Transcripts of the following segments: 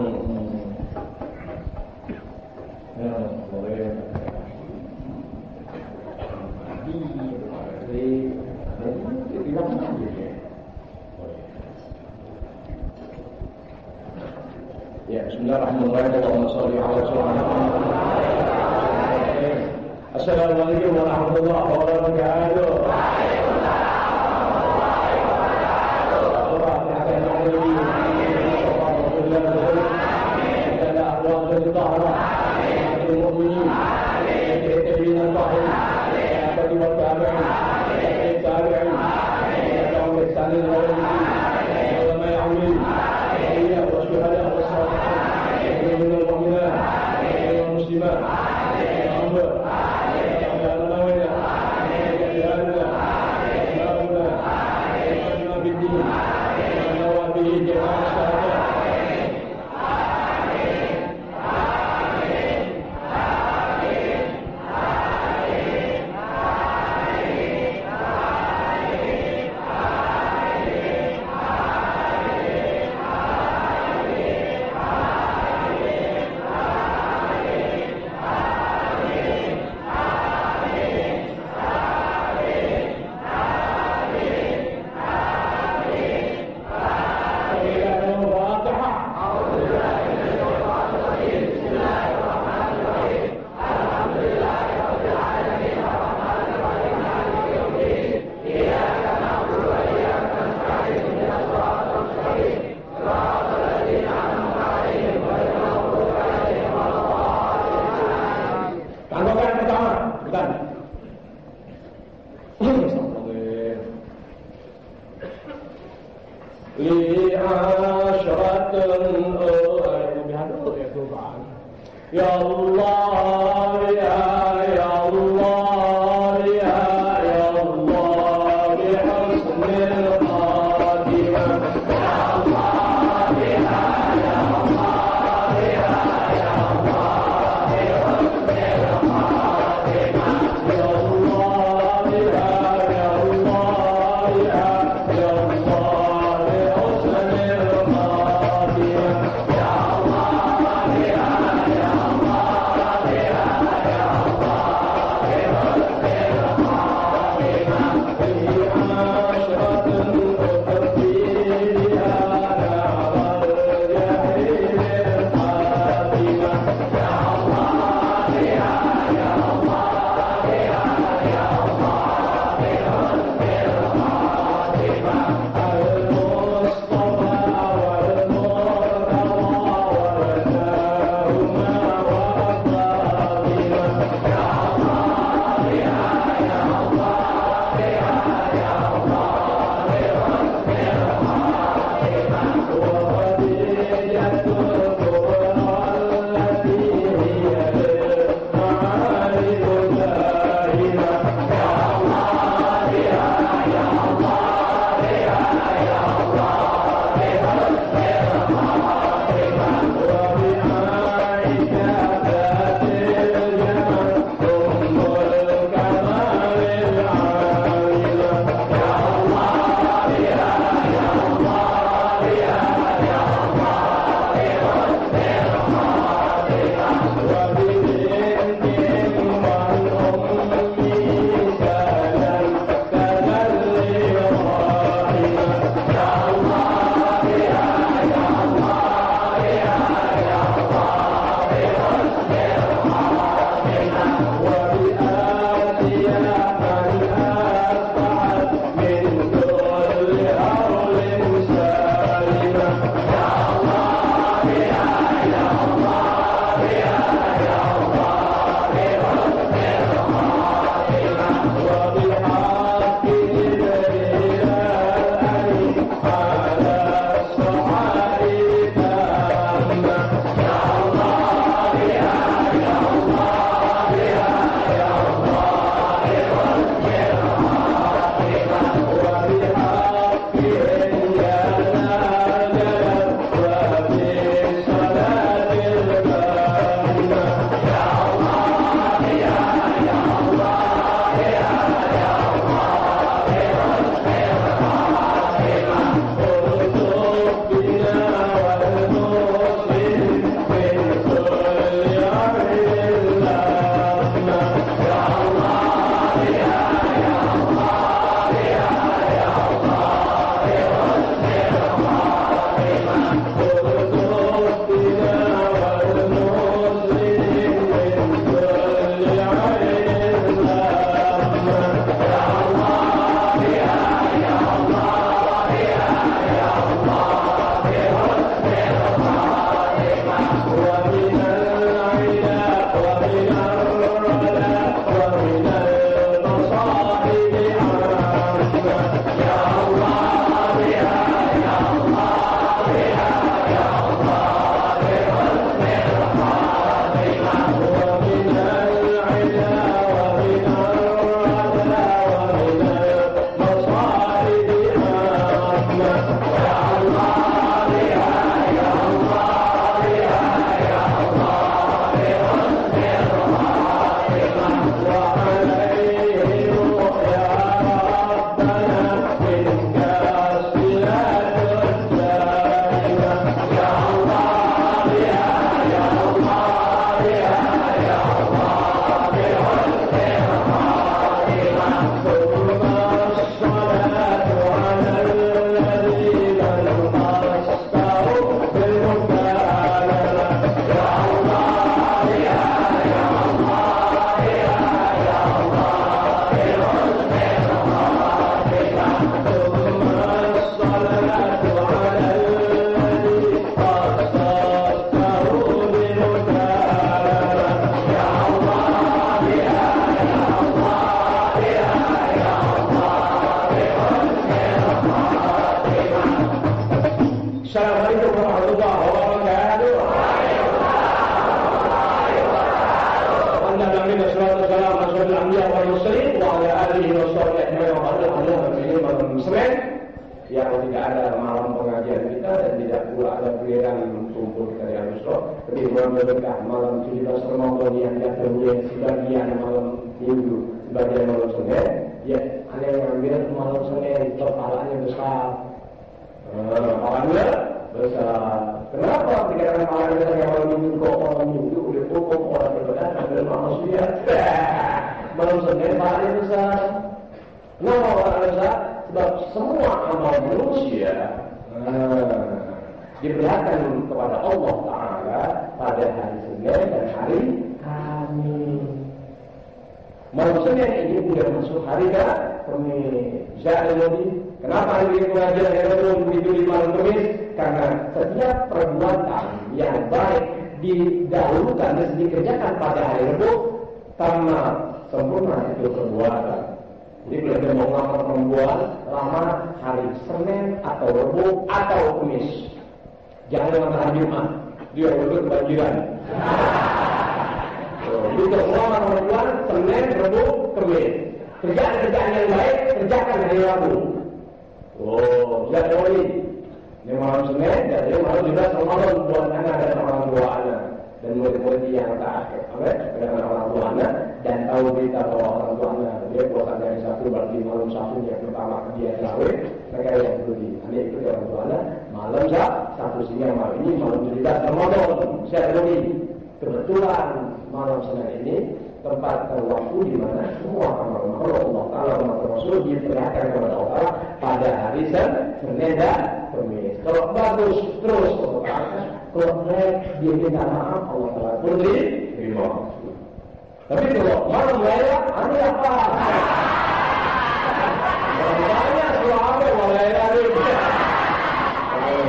Ya, Bismillahirrahmanirrahim. Allahumma shalli ala sayyidina Thank you. Giliran kumpul kita di Anusro. Tapi malam berkah malam 17 Ramadan yang kemudian sebagian malam Minggu, sebagian malam Senin. Ya, ada yang ambil malam Senin, kepalanya besar. Uh, Alhamdulillah besar. Kenapa dikatakan malam besar yang malam Minggu kok malam Minggu udah pokok orang berbeda dan manusia. malam Senin paling besar. Kenapa orang besar? Sebab semua amal manusia uh, diperlihatkan kepada Allah Ta'ala pada hari Senin dan hari Kamis. Malam Senin ini sudah masuk hari Kamis. Jadi, kenapa hari ini yang belum begitu di malam Kamis? Karena setiap perbuatan yang baik didahulukan dan dikerjakan pada hari Rabu karena sempurna itu perbuatan. Jadi belajar mau ngelamar perempuan, lama hari Senin atau Rabu atau Kamis. Jangan dengan hari Jumat. Dia udah kebanjiran. Jika ngelamar perempuan, Senin, Rabu, Kamis. Kerjaan-kerjaan yang baik, kerjakan hari Rabu. Oh, ya boleh. Ini malam Senin, dan ini malam juga Ramadan buat anak dan orang tua anak dan murid-murid yang taat dengan orang tua anak dan tahu berita bahwa orang tua anak dia puasa dari satu berarti malam satu yang pertama dia terawih mereka yang berdiri anak itu orang tua anak malam satu siang malam ini malam belas Ramadan saya berdiri kebetulan malam Senin ini tempat terwaktu di mana semua amal makhluk Allah Taala dan Rasul diperlihatkan kepada Allah pada hari Senin dan Kamis. Kalau bagus terus kalau baik dia minta maaf Allah Taala pun terima. Tapi kalau malam lewat, ada apa? Banyak suara mulai ini.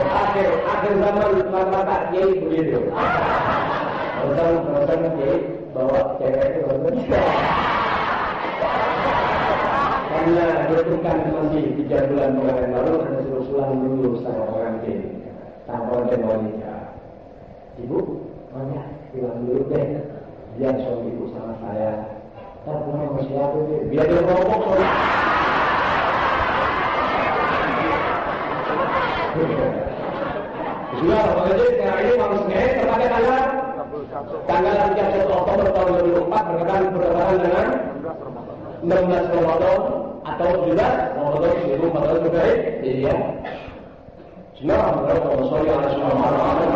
Akhir akhir zaman rata-rata kiai begitu. Kalau kalau kiai bawa cewek itu bisa. Karena bertukar masih tiga bulan pengantin lalu ada suruh pulang dulu sama pengantin, sama pengantin wanita. Ibu, banyak pulang dulu deh. Biar suami ibu sama saya. Tak pulang sama siapa deh. Biar dia ngomong soal. Sekarang ini malam Senin kepada tanggal tanggal 31 Oktober tahun 2004 berkaitan berdasarkan dengan 16 Ramadan atau 17 Ramadan 1400 terbaik. Jadi ya. Bismillahirrahmanirrahim.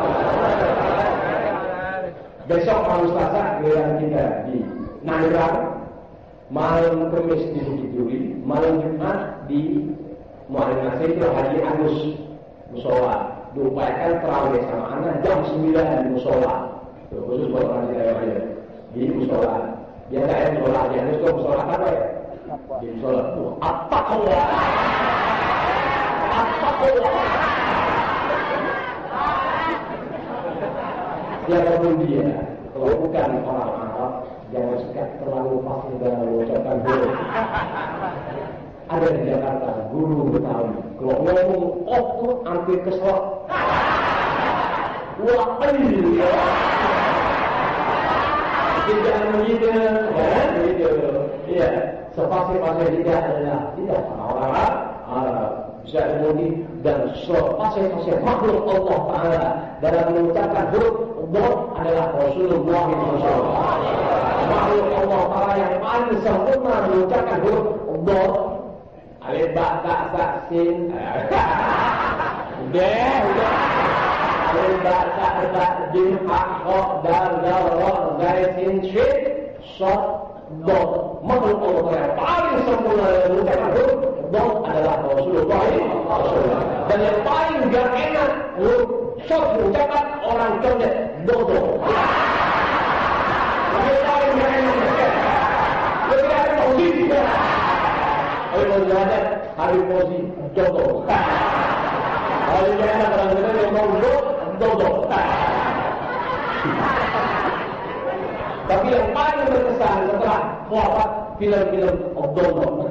Besok malam Selasa giliran kita di Nanggrang, malam Kamis di Bukit Duri, malam Jumat di Mualim Nasir itu Haji Agus Musola. Diupayakan terawih sama anak jam 9 di Musola. Khusus buat orang aja di Musola. Dia nggak ada Musola aja, harus ke Musola apa ya? Di Musola tuh apa Allah? Apa Allah? Siapa pun dia, kalau bukan orang Arab, jangan suka terlalu fasih dalam mengucapkan huruf. Ada di Jakarta, guru Betawi. Kalau ngomong oh tuh hampir kesel. Wah, iya. Tidak begitu, ya, begitu. Iya, sepasih-pasih tidak adalah tidak orang Arab. Bisa kemudian dan sepasih-pasih makhluk Allah Taala dalam mengucapkan huruf Allah adalah Rasulullah SAW. Makhluk Allah Taala yang paling sempurna mengucapkan huruf Allah Alif ba ta sa sin. Udah, udah. Alif ba ta sa jim ha ho dal dal ro gai sin shin shot do. Makhluk Allah yang paling sempurna yang huruf adalah Rasulullah. Dan yang paling gak enak huruf orang. Yang paling gak enak. Lebih. Kalau ada hari posi jodoh. Kalau ada orang-orang yang mau jodoh. Tapi yang paling berkesan setelah wafat film-film Obdono.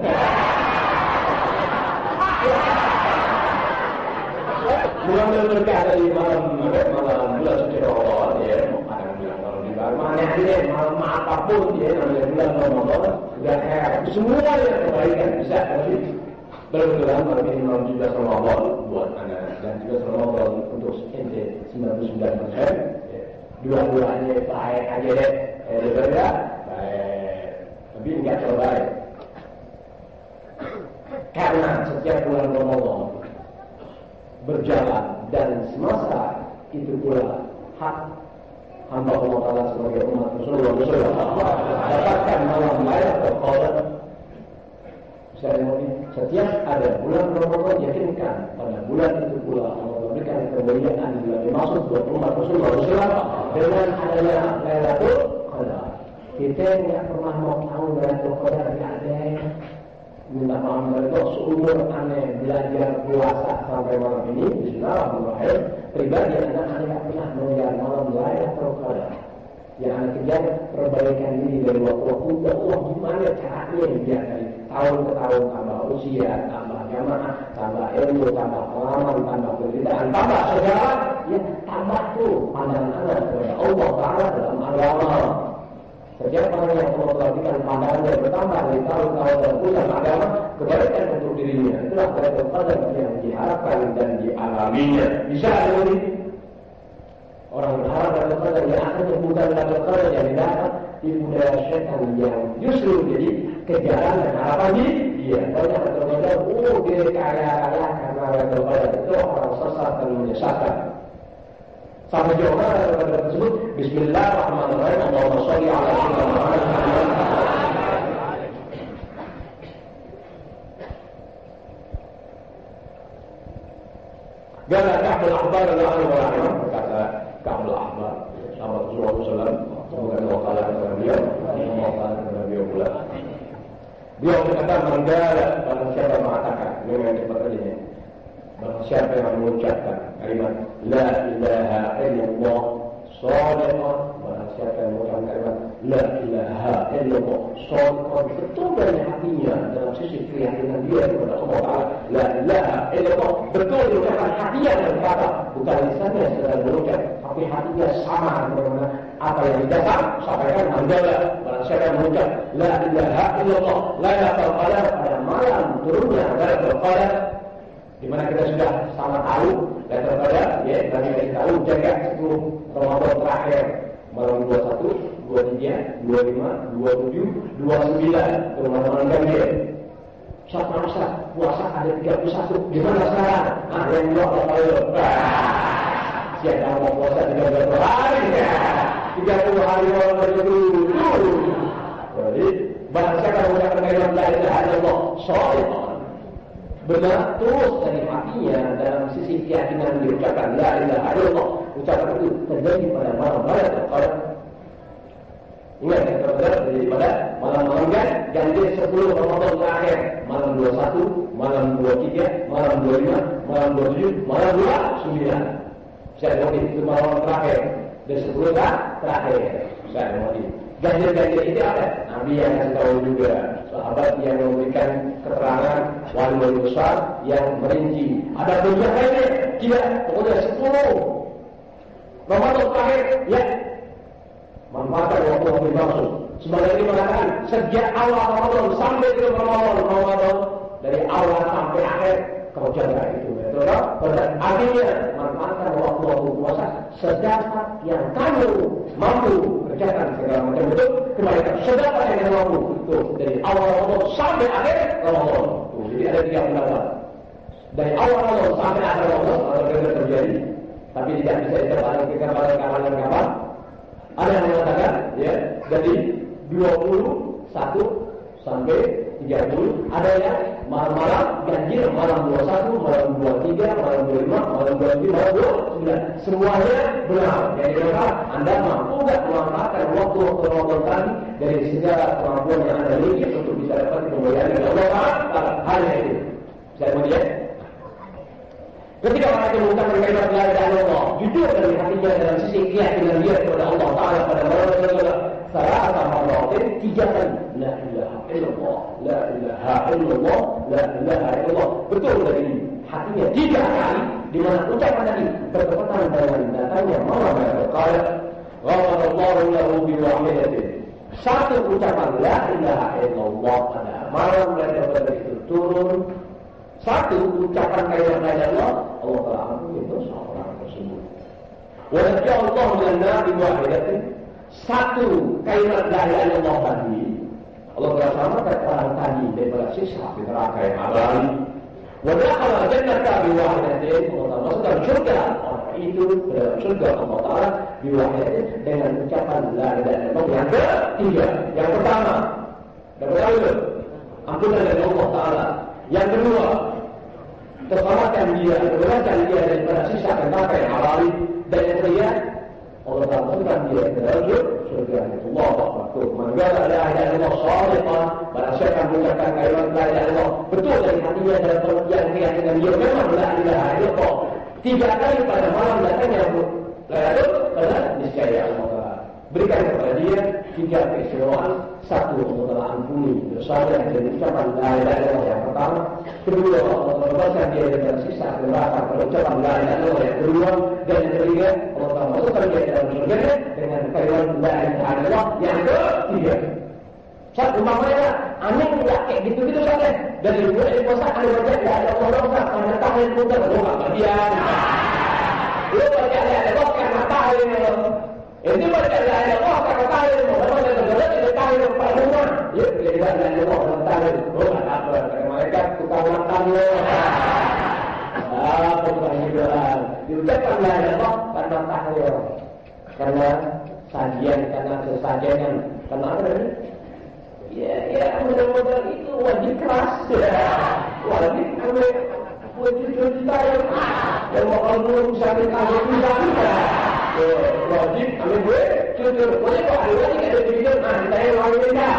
Bulan berkah dari malam malam bulan suci Ramadan ya. Mana dia malam apa pun dia namanya bulan Ramadan dan akhirat. Semuanya kebaikan bisa tapi Kebetulan kami imam juga Ramadan buat anda dan juga Ramadan untuk ente 99 persen. Dua-duanya baik aja deh, eh, berbeda baik, tapi enggak terbaik. Karena setiap bulan Ramadan berjalan dan semasa itu pula hak hamba Allah Taala sebagai umat Rasulullah SAW dapatkan malam Lailatul Qadar setiap ada bulan Ramadan yakinkan pada bulan itu pula Allah memberikan kemuliaan yang dimaksud buat umat Rasulullah SAW dengan adanya Lailatul Qadar kita tidak pernah mau tahu Lailatul Qadar minta maaf mereka seumur aneh belajar puasa sampai malam ini Bismillahirrahmanirrahim. Pribadi anak anak pernah mengejar malam Lailatul Qadar yang anak kejar perbaikan diri dari waktu-waktu Allah gimana caranya biar dari tahun ke tahun tambah usia tambah jamaah tambah ilmu tambah pengalaman tambah penderitaan tambah segala ya tambah tuh pandangan anak kepada Allah Taala dalam agama setiap orang yang memperhatikan pandangannya bertambah dari tahun-tahun dan bulan agama, kebaikan untuk dirinya. Itulah Qadar yang diharapkan dan dialaminya. Bisa ada ini? Orang berharap Lailatul Qadar yang akan bukan Lailatul Qadar yang didapat di budaya syaitan yang justru jadi kejaran dan harapan di dia. Banyak Qadar, oh dia kaya-kaya karena Lailatul Qadar itu orang sesat dan menyesatkan. Sampai jauh mana tersebut? Mengucapkan kalimat la ilaha illallah sadiqan barang siapa yang mengucapkan kalimat la ilaha illallah sadiqan betul dari hatinya dalam sisi keyakinan dia kepada Allah Taala la ilaha illallah betul diucapkan hatinya dan kata bukan lisannya sedang berucap tapi hatinya sama dengan apa yang didasar sampaikan hamdalah barang siapa yang mengucap la ilaha illallah la ilaha qadar pada malam turunnya lailatul qadar di mana kita sudah sama tahu dan terpada ya bagi kita tahu jaga 10 Ramadan terakhir malam 21, 23, 25, 27, 29 Ramadan ganjil. Saat masa puasa ada 31 di mana sekarang? Ah yang dua kalau siapa mau puasa 30 hari? 30 hari malam itu. Jadi siapa yang mengucapkan kalimat la ilaha illallah, sholih benar terus dari hatinya dalam sisi keyakinan diucapkan la ilaha illallah ucapan itu terjadi pada malam-malam terkadar ingat yang terkadar terjadi pada malam-malam kan ganjil 10 Ramadan terakhir. Malam 21 malam 23 malam 25 malam 27 malam 29 saya mau itu malam terakhir. Dan 10 kan terakhir saya mau ganjil-ganjil itu apa Nabi yang kasih tahu juga sahabat yang memberikan keterangan wali-wali besar yang merinci. Ada banyak lainnya? Tidak, pokoknya sepuluh. Ramadan terakhir, ya. Manfaatkan waktu waktu dimaksud. Sebagai ini mengatakan, sejak awal Ramadan sampai ke Ramadan, Ramadan dari awal sampai akhir kau jaga itu. Betul tak? Artinya, manfaatkan waktu-waktu puasa sedapat yang kamu mampu kerjakan segala macam bentuk kebaikan sedapat yang kamu mampu. Tuh, dari awal Ramadan sampai akhir Ramadan. Tuh, jadi ada tiga pendapat. Dari awal Ramadan sampai akhir Ramadan kalau benar terjadi, tapi tidak bisa diterbalik ke kalangan kapan. Ada yang mengatakan, ya, dari 21 sampai 30 ada yang malam-malam ganjil malam 21, malam 23, malam 25, malam 27, malam 29 semuanya benar. Jadi benar Anda mampu nggak memanfaatkan waktu-waktu Ramadan dari segala kemampuan yang Anda miliki untuk bisa dapat kemuliaan dari Allah Taala hanya itu. Saya mau lihat Ketika orang itu mengucapkan kalimat la ilaha illallah, jujur dari hatinya dalam sisi keyakinan dia kepada Allah Taala pada malam Ramadan, ثلاث مرات اتجاه لا إله إلا الله لا إله إلا الله لا إله إلا الله. بتقول لي إيه؟ حقيقة. تيجي على علي بما اتجاه النبي فتفتح من بيننا ثانيا مرة ماذا قال غفر الله له بمعمده شرط ucapan لا إله إلا الله. أنا مره ماذا قال turun satu ucapan kayak banyak Allah Allah telah ampuni dosa orang tersebut. الله. لنا dengan satu kalimat la ilaha illallah tadi Allah selamatkan orang tadi daripada siksa di neraka yang abadi. Wadakhala jannata biwahidatin Allah Taala masukkan surga itu dalam surga Allah Ta'ala dengan ucapan la ilaha illallah. Yang ketiga yang pertama dapat tahu itu ampunan dari Allah Ta'ala yang kedua terselamatkan dia bebaskan dia daripada sisa dan neraka yang alami dan yang ketiga Allah Ta'ala masukkan dia ke dalam surga Allah Akbar manggala la ilaha illallah sadiqah barang siapa mengucapkan kalimat la ilaha illallah betul dari hatinya dalam pengertian keyakinan dia memang la ilaha illallah Tiga kali pada malam datangnya lalu pada niscaya Allah berikan kepada dia tiga keistimewaan satu Allah telah ampuni yang jadi ucapan la ilaha illallah yang pertama kedua Allah telah dia dari sisa neraka pada ucapan la ilaha illallah yang kedua dan yang ketiga Allah telah dia dalam surga dengan kalimat la ilaha illallah yang ketiga Saat umpamanya aneh tidak kayak gitu-gitu saja. Dari bulan di puasa aneh baca ya ada Allah Allah karena tahan muda lo nggak bagian. Lo baca ya ada tahan lo. Itu baca ya ada Allah karena tahan lo. Kalau ada negara tidak tahan lo pada rumah. Ya tidak ada Allah. Lo nggak apa mereka tukang makan lo. Ah, bukan hiburan. Diucapkan la Allah karena tahan lo. Karena sajian, karena sesajian yang karena apa tadi? Ya, ya, modal-modal itu wajib keras. Ya. Wajib ambil wajib juta yang yang mau kamu sampai kamu bisa ya. Wajib ambil gue jujur. Boleh kok ada lagi ada jujur. Ah, saya. Lawin dah.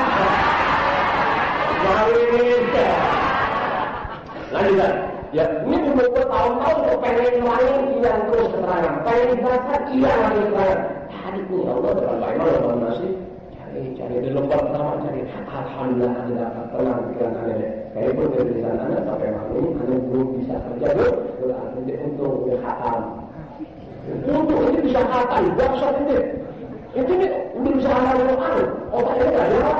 Lanjutkan. Ya, ini umur tahun-tahun kok pengen lain yang terus keterangan. Pengen baca iya lagi keterangan. Tadi pun ya Allah baik Allah masih cari cari di pertama cari alhamdulillah ada dapat tenang pikiran anda kayak pun dari anda sampai malam ini anda belum bisa kerja dulu berarti untuk khatam untuk ini bisa gak usah ini. Itu belum bisa hafal Quran. Otaknya nggak ada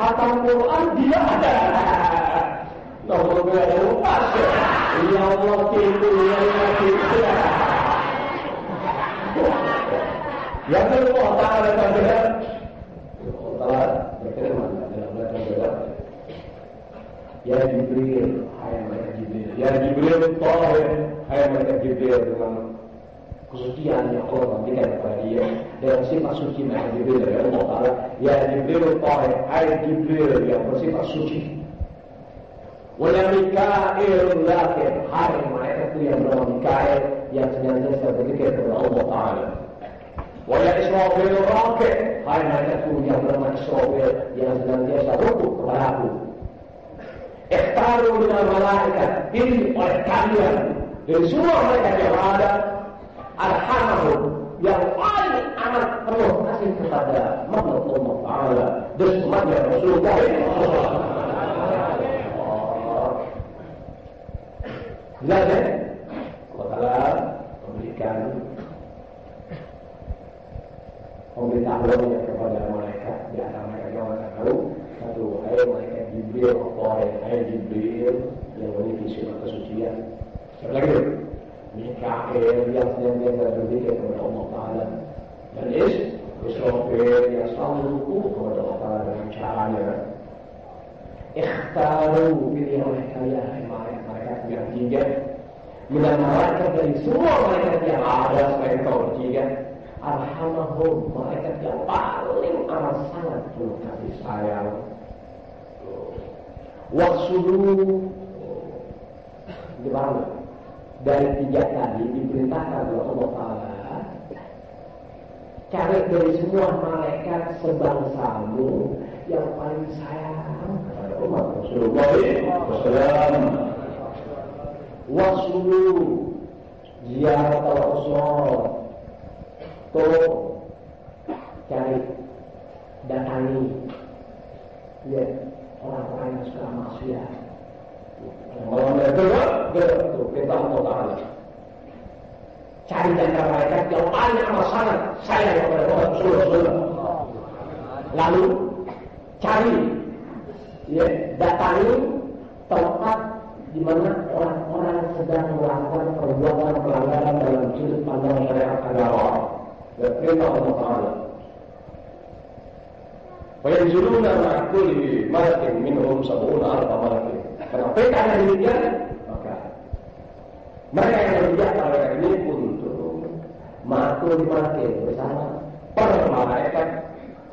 khatam Quran dia ada. Nomor gue ada lepas. Ya Allah itu ya Allah itu yang kedua Ta'ala berkata Allah berfirman dalam ayat Ya Jibril, hai mereka Jibril. Ya Jibril, Tahir, hai mereka Jibril dengan kesucian yang Allah berikan kepada dia dengan sifat suci mereka Jibril dari Allah Ta'ala. Ya Jibril, Tahir, hai Jibril yang bersifat suci. Wala Mikail Lakir, hai itu yang bernama Mikail yang senantiasa berzikir kepada Allah Ta'ala. Wala Israfil Rakib Hai malaikat yang bernama Israfil Yang senantiasa rukuk kepada aku Ikhtaru dengan malaikat Pilih oleh kalian. Dari semua malaikat yang ada Alhamdulillah Yang paling amat penuh kasih kepada makhluk Allah Ta'ala. Dan semuanya Rasulullah Jelas ya? Allah Ta'ala memberikan pemberitahuannya kepada malaikat di antara mereka yang mereka tahu. Satu ayat malaikat Jibril Allah ayat Jibril yang memiliki sifat kesucian. Siapa lagi? Mikael yang senantiasa berzikir kepada Allah Taala. Dan Is Israfil yang selalu ruku kepada Allah Taala dengan caranya ikhtaru pilih oleh kalian malaikat yang tiga dengan malaikat dari semua malaikat yang ada selain kau bertiga Arhamahum malaikat yang paling amat sangat penuh kasih sayang. Wasulu gimana? Dari tiga tadi diperintahkan oleh Allah Taala cari dari semua malaikat sebangsamu yang paling sayang kepada umat Rasulullah. SAW. Wasulu ziarah Rasul tolong cari. Datangi. Ya orang-orang yang suka maksiat. Gerak gerak tuh kita Allah Taala. Cari antara mereka yang paling amat sangat sayang kepada Allah Subhanahu Lalu cari, ya, datangi tempat di mana orang-orang sedang melakukan perbuatan pelanggaran dalam sudut pandang syariat agama. Dan perintah Taala. Fayanzuruna ma'a kulli malakin minum sab'una alfa malakin. Karena mereka yang demikian, maka mereka yang demikian mereka ini untuk makul mati bersama para malaikat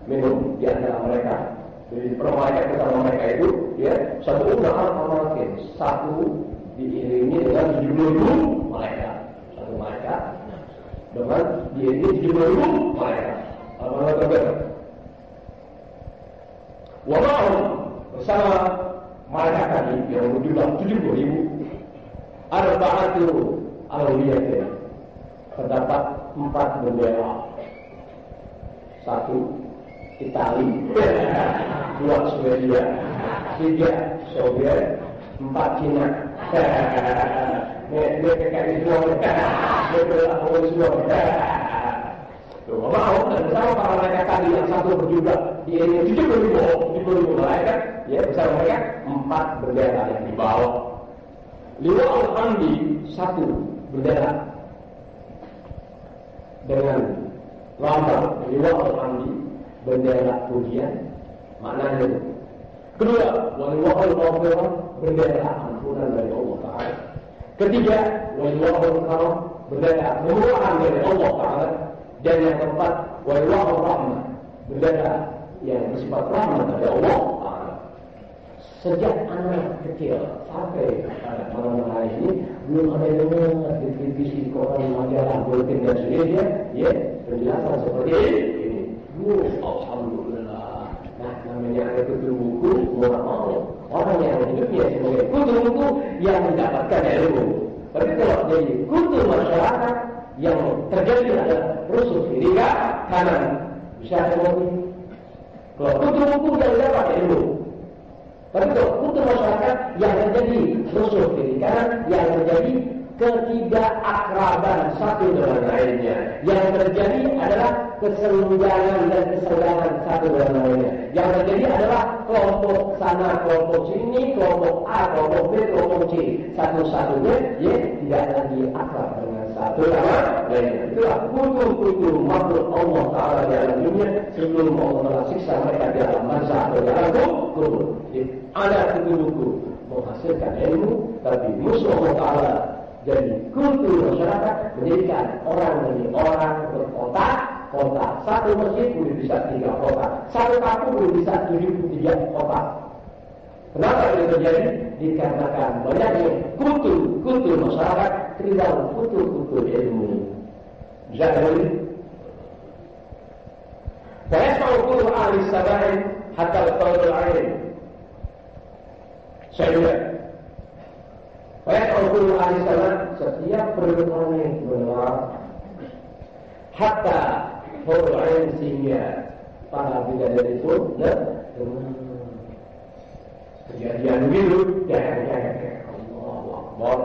minum di antara mereka. Jadi per bersama mereka itu ya satu udah alfa satu diiringi dengan tujuh ribu mereka satu mereka dengan diiringi tujuh mereka apa Alfa Walau bersama mereka tadi yang berjumlah 70 ribu ada ba'atu awliyatin terdapat empat bendera satu Itali dua Swedia tiga Soviet empat Cina ini PKI semua ini berlaku semua mau dan bersama para mereka tadi yang satu berjumlah di ini tujuh puluh ribu, tujuh puluh ribu malaikat, ya bersama mereka empat bendera yang dibawa. Lima satu bendera dengan lambang lima al di bendera pujian maknanya kedua waliwahul maghfirah bendera ampunan dari Allah Taala. Ketiga waliwahul karam bendera kemurahan dari Allah Taala dan yang keempat, wallahu rahmah. Bendera yang bersifat rahmat dari Allah Sejak anak kecil sampai pada malam hari ini belum ada yang di televisi, di koran, majalah, bulletin dan sebagainya, ya penjelasan seperti ini. Bu, alhamdulillah. Nah, namanya ada kutu buku, mau orang yang hidupnya sebagai kutu buku yang mendapatkan ilmu. Tapi kalau jadi kutu masyarakat, yang terjadi adalah rusuh kiri kanan. Bisa seperti kalau kutu hukum yang dapat ilmu. Tapi kalau kutu masyarakat yang terjadi rusuh kiri kanan, yang terjadi ketidakakraban satu dengan lainnya. Yang terjadi adalah kesenjangan dan kesenjangan satu dengan lainnya. Yang terjadi adalah kelompok sana, kelompok sini, kelompok A, kelompok B, kelompok C. Satu-satunya ya tidak lagi akrab dengan satu sama lainnya. Itulah kutu-kutu makhluk Allah Ta'ala di alam dunia sebelum Allah menasiksa mereka di alam masa atau di alam kubur. Ada kutu-kutu menghasilkan ilmu, tapi musuh Allah Ta'ala jadi kultur masyarakat menjadikan orang menjadi orang berkota kota. Satu masjid boleh bisa tiga kota. Satu kampung boleh bisa tujuh tiga kota. Kenapa itu terjadi? Dikarenakan banyaknya kutu-kutu masyarakat tidak kutu-kutu ilmu. Bisa dihuni? Saya tahu kutu ahli sabahin hatta betul alim. Saya juga. Saya tahu kutu ahli sabahin setiap perempuan yang benar hatta betul alim sehingga para bidadari pun lemah. Ya, kejadian biru dan Allah Akbar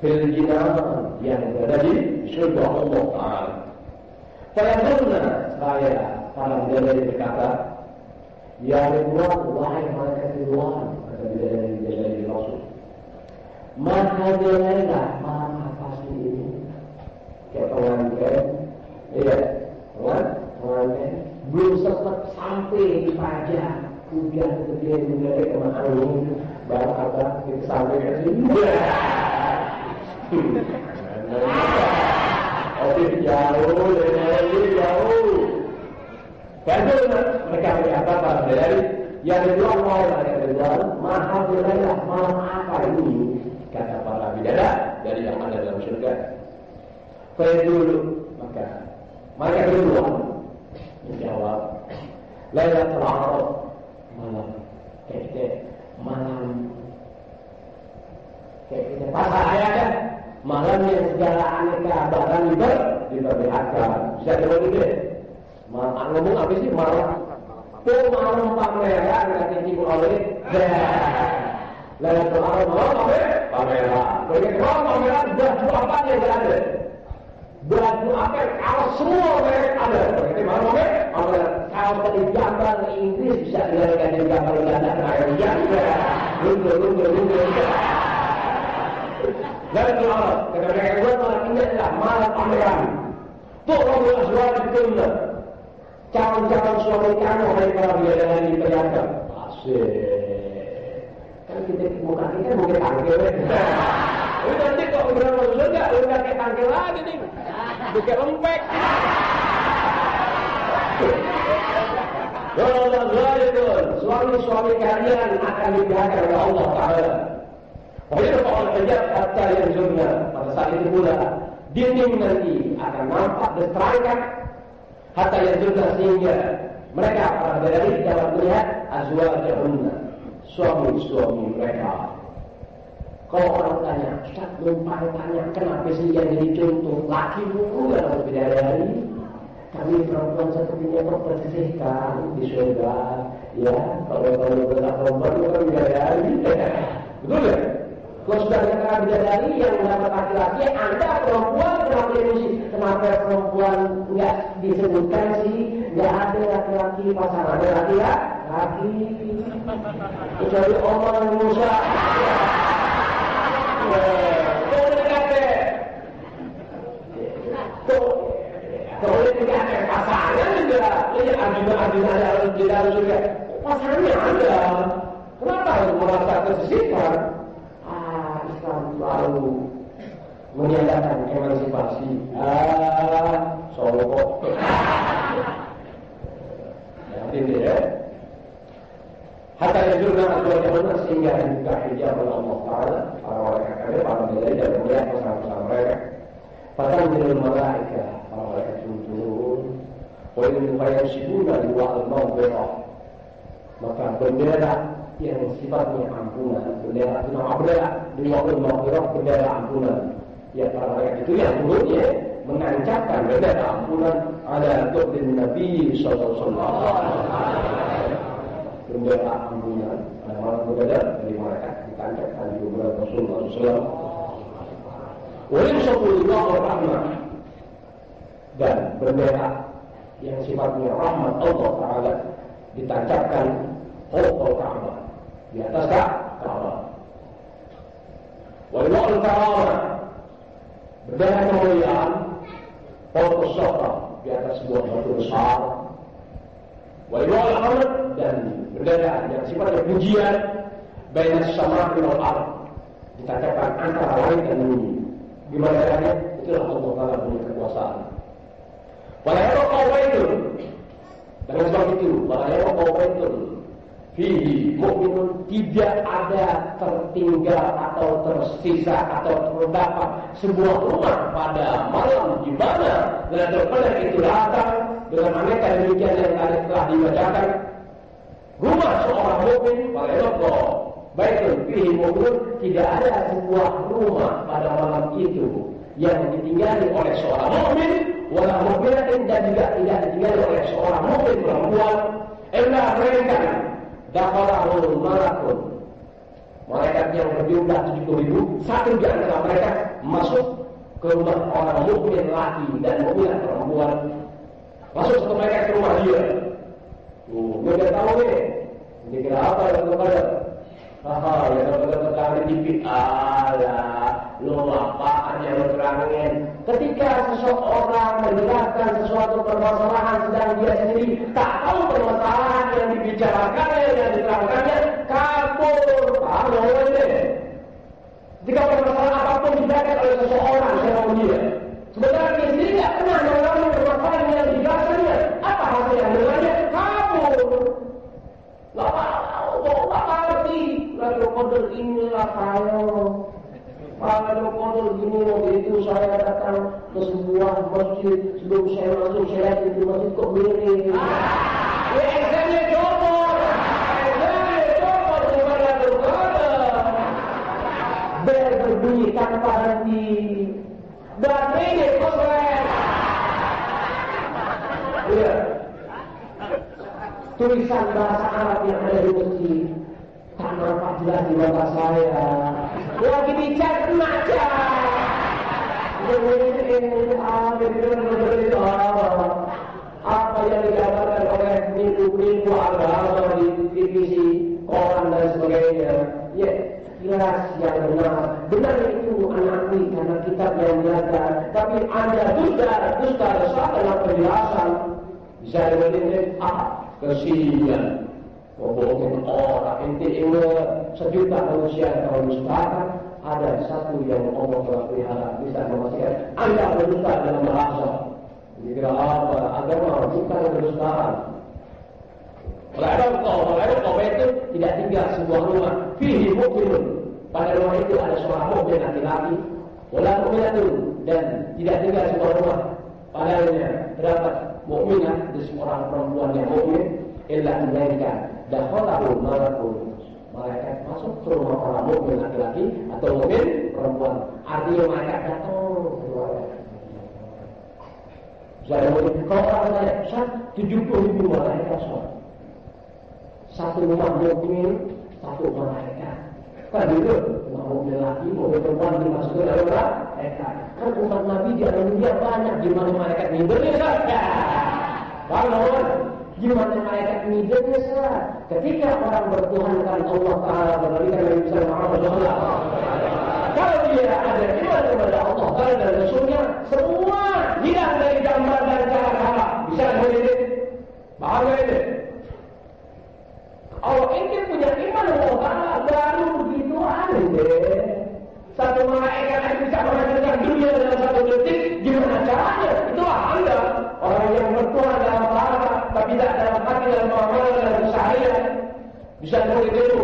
fil yang berada di surga Allah Ta'ala. Fayadurna saya para bidadari berkata Ya Ridwan, wahai malaikat Ridwan kata bidadari-bidadari Rasul maka dengarlah mana pasti ini pengantin iya. Kan pengantin belum sempat sampai di pajak hujan gede gede kena angin baru kata kita sampai ke sini? Oke jauh dari jauh. Karena mereka berkata pada dari yang kedua mau mereka kedua mahal wilayah malam apa ini? Kata para bidadari dari yang ada dalam surga. Kaya dulu maka mereka berdua menjawab Lailatul Arab malam kayak malam kayak kita pasar ayat kan malam segala aneka barang itu diperlihatkan bisa gitu malam ngomong apa sih malam tuh malam pameran yang timbul oleh Lailatul malam pameran. Bagaimana pameran sudah apa yang berada? Baju apa kaos semua merek ada. Berarti mana merek ada kaos dari gambar Inggris bisa dilarikan dari gambar Belanda ke Arabia luntur luntur luntur dan itu Allah kata mereka buat malam ini adalah malam pameran. Tuh azwaj kunna calon-calon suami kamu hai para bidadari diperlihatkan asyik kan kita bukan kita bukan tangkel Udah nanti kok masuk surga, udah kayak tangkel lagi nih. Lempek. Allah zalikun, suami-suami kalian akan dipihakkan oleh Allah Ta'ala. Wajibah Allah kejap hatta yang sunnah. Pada saat itu pula, dinding nanti akan nampak dan terangkat hatta yang sunnah sehingga mereka para bidadari dapat melihat azwajahunna suami-suami mereka kalau orang tanya, Ustaz numpang tanya kenapa sih yang jadi contoh? Laki dulu yang bidadari kami perempuan satunya kok bersihkan di surga ya. Kalau kalau bersama perempuan kan bidadari betul ya kalau sudah dikatakan bidadari yang mendapat laki-laki anda perempuan kenapa ini kenapa perempuan nggak disebutkan sih? Nggak ada laki-laki pasangannya laki-laki? Kecuali Omar Musa emansipasi ah solo ya ya Hatta yang juga azwajahunna sehingga dibuka hijab oleh Allah Ta'ala para malaikat kami, para malaikat dan melihat bersama-sama mereka. Fatanzilul malaika, para malaikat turun. Wa in fayansibuna liwa al-mawbirah. Maka bendera yang sifatnya ampunan, bendera itu nama bendera liwa al-mawbirah, bendera ampunan. Ya para malaikat itu yang turunnya menancapkan bendera ampunan ada Tuhan Nabi Alaihi Wasallam bendera ambunan ada malam berbeda dari mereka ditancapkan di beberapa Rasulullah SAW Walimsatullah rahmat dan bendera yang sifatnya rahmat Allah Ta'ala ditancapkan Fawqal Ka'bah di atas Ka'bah. Walimul Karamah bendera kemuliaan Fawqal Sofra di atas sebuah batu besar Walimul Ahmad dan bendera yang sifatnya pujian baina sama wal ard. Dikatakan antara langit dan bumi. Gimana caranya? Itulah Allah Taala punya kekuasaan. Wala yaqau itu dengan sebab itu wala yaqau itu fihi mukminun tidak ada tertinggal atau tersisa atau terdapat sebuah rumah pada malam di mana Lailatul Qadar itu datang dengan aneka demikian yang tadi telah dibacakan rumah seorang mukmin pada Baiklah, pilih mukmin tidak ada sebuah rumah pada malam itu yang ditinggali oleh seorang mukmin, wala mukminatin dan juga tidak ditinggali oleh seorang mukmin perempuan. Illa mereka dakhalahul malakun. Malaikat yang berjumlah 70 ribu, satu di antara mereka masuk ke rumah orang mukmin laki dan mukmin perempuan. Masuk satu mereka ke rumah dia. Oh, dia tahu nih. Ini kira apa yang kepada? Haha, ya kalau kita kali TV ala, lo apaan yang lo terangin? Ketika seseorang menjelaskan sesuatu permasalahan sedang dia sendiri tak tahu permasalahan yang dibicarakannya yang diterangkannya kabur. Paham ini? Jika permasalahan apa pun dijelaskan oleh seseorang, saya mau dia. Sebenarnya dia sendiri tidak pernah mengalami permasalahan yang dijelaskannya. Apa hasil yang dengannya? Kabur. Gak tahu, gak ngerti. Lalu kodel inilah saya. Pada kodel gini begitu saya datang ke sebuah masjid sebelum saya masuk saya di masjid kok miring. Ya examnya copot. Lalu berbunyi tanpa henti. Dan ini kosong. Iya tulisan bahasa Arab yang ada di tak nampak jelas di mata saya lagi ini, amin, apa yang dikatakan oleh minggu-minggu agama di divisi koran dan sebagainya. Ya, jelas yang benar. Benar itu anak ini karena kitab yang nyata. Tapi anda dusta, dusta besar dalam penjelasan. Bisa dibandingkan, ah, kesian. Bohongin orang, inti ini sejuta manusia kalau dustakan ada satu yang Allah telah pelihara bisa memastikan anda berdusta dalam bahasa dikira apa agama bukan kedustaan Lalu kau, lalu kau itu tidak tinggal sebuah rumah. Fihi mukminun. Pada rumah itu ada seorang mukmin laki-laki. Wala itu dan tidak tinggal sebuah rumah. Padanya terdapat mukminah di seorang perempuan yang mukmin illa melainkan dakhalahu malakun malaikat masuk ke rumah orang mukmin laki-laki atau mukmin perempuan artinya malaikat datang kalau orang tanya, Ustaz, 70 ribu malaikat sholat. Satu rumah mukmin, satu malaikat. Kan itu, rumah mukmin laki, mukmin perempuan dimasukin oleh malaikat. Kan umat Nabi di alam dunia banyak, gimana malaikat mimpinya saja. Kalau gimana malaikat mimpinya saja. Ketika orang bertuhankan Allah Taala berbalikan Nabi Muhammad SAW, kalau dia ada iman kepada Allah Taala dan Rasulnya, semua hilang dari gambar dan cara-cara. Bisa boleh Bahagia ini. Kalau ente punya iman Allah baru begitu ande. Satu malaikat yang bisa menghancurkan dunia dalam satu detik, gimana caranya? Itulah anda orang yang bertuhan dalam bahasa, tapi tidak dalam hati dalam amalan dan usaha bisa boleh itu.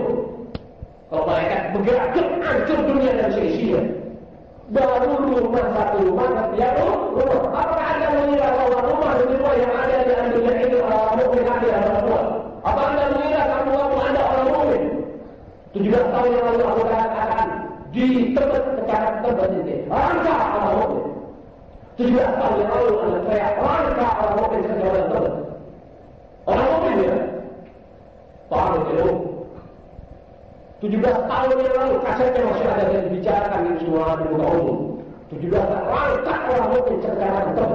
Kalau malaikat bergerak, hancur dunia dan seisinya. Baru rumah satu rumah, setiap rumah. Apakah anda mengira bahwa rumah rumah yang ada di dunia ini orang mukmin ada yang berbuat? Apa anda mengira 17 tahun yang lalu aku katakan di tempat secara tempat ini. Langkah orang mukmin. 17 tahun yang lalu anda teriak langkah orang mukmin secara tempat. Orang mukmin ya. Tahu itu. 17 tahun yang lalu kasetnya masih ada yang dibicarakan di semua di muka umum. 17 tahun langkah orang mukmin secara tempat.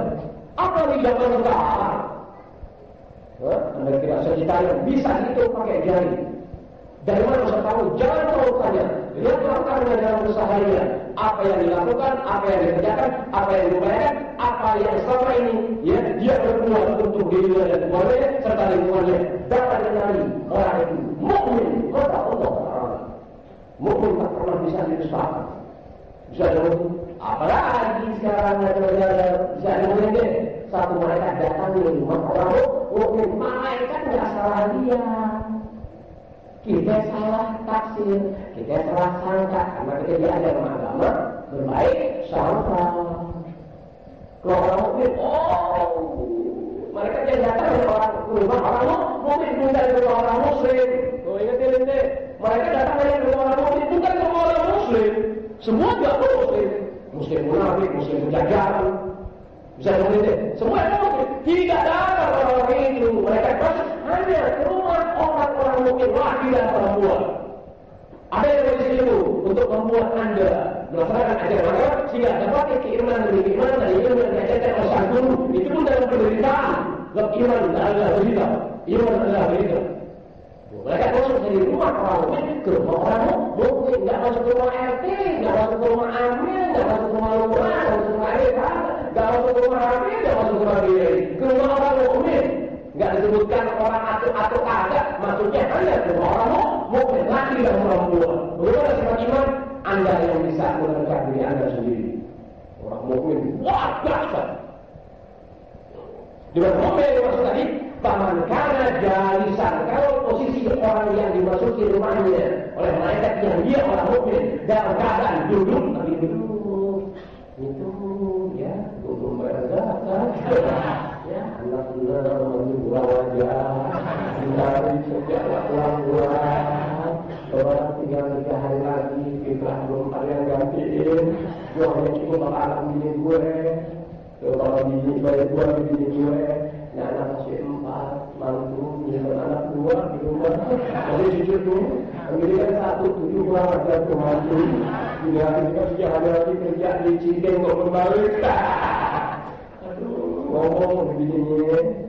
Apa yang zaman sekarang? Anda tidak sejuta yang bisa itu pakai jari. Dari mana saya tahu? Jangan tahu tanya. Lihat lakukannya dalam usahanya. Apa yang dilakukan, apa yang dikerjakan, apa yang dibayarkan, apa yang selama ini ya dia berbuat untuk dirinya dan keluarganya serta lingkungannya dapat dikenali orang itu mukmin kepada Allah Mukmin tak pernah bisa didustakan. Bisa dong. Apalagi sekarang ada bisa dimulai satu mereka datang di rumah orang mukmin malaikat nggak salah dia kita salah tafsir, kita salah sangka karena kita di agama agama berbaik sangka. Kalau orang mukmin, oh, mereka datang dari orang rumah orang mukmin bukan dari orang muslim. Tuh ingat ini, mereka datang dari orang mukmin bukan rumah orang muslim. Semua tidak muslim, muslim munafik, muslim jajaran, bisa mengerti? Semua itu mungkin tidak datang orang-orang itu. Mereka masuk hanya ke rumah orang-orang mungkin dan perempuan. Ada yang di situ untuk membuat anda melaksanakan ajaran mereka sehingga dapat keimanan demi keimanan dari ilmu yang diajarkan oleh sang guru itu pun dalam penderitaan. Sebab iman adalah berita, iman adalah berita. Mereka masuk dari rumah orang ke rumah orang mukmin, nggak masuk ke rumah RT, nggak masuk ke rumah Amil, nggak masuk ke rumah Lurah, nggak masuk ke rumah RT, nggak masuk ke rumah Hafiz, nggak masuk ke rumah Kiai, ke rumah orang mukmin. Nggak disebutkan orang atau kagak, maksudnya hanya ke rumah orang mukmin, laki dan perempuan. Bagaimana sifat iman? Anda yang bisa menentukan diri Anda sendiri. Orang mukmin, wah dahsyat. Dengan mukmin yang dimaksud tadi, paman karena jalisan. Kalau posisi orang yang dimasuki rumahnya oleh malaikat yang dia orang mukmin dalam keadaan duduk, tapi duduk, itu ya duduk berzakat. ya anak-anak menunggu wajah, mencari sejak pulang-pulang. Orang tinggal tiga hari lagi, fitrah belum yang gantiin. Bakal anak bini gue. Kalau bini bayar gue, bini gue. Anak masih empat, mantu, nyimpan anak dua di rumah. Jadi jujur tuh, kan satu, tujuh tuh mantu. Bila kita sudah ada lagi kerja di Cideng kok kembali. Aduh, ngomong begini.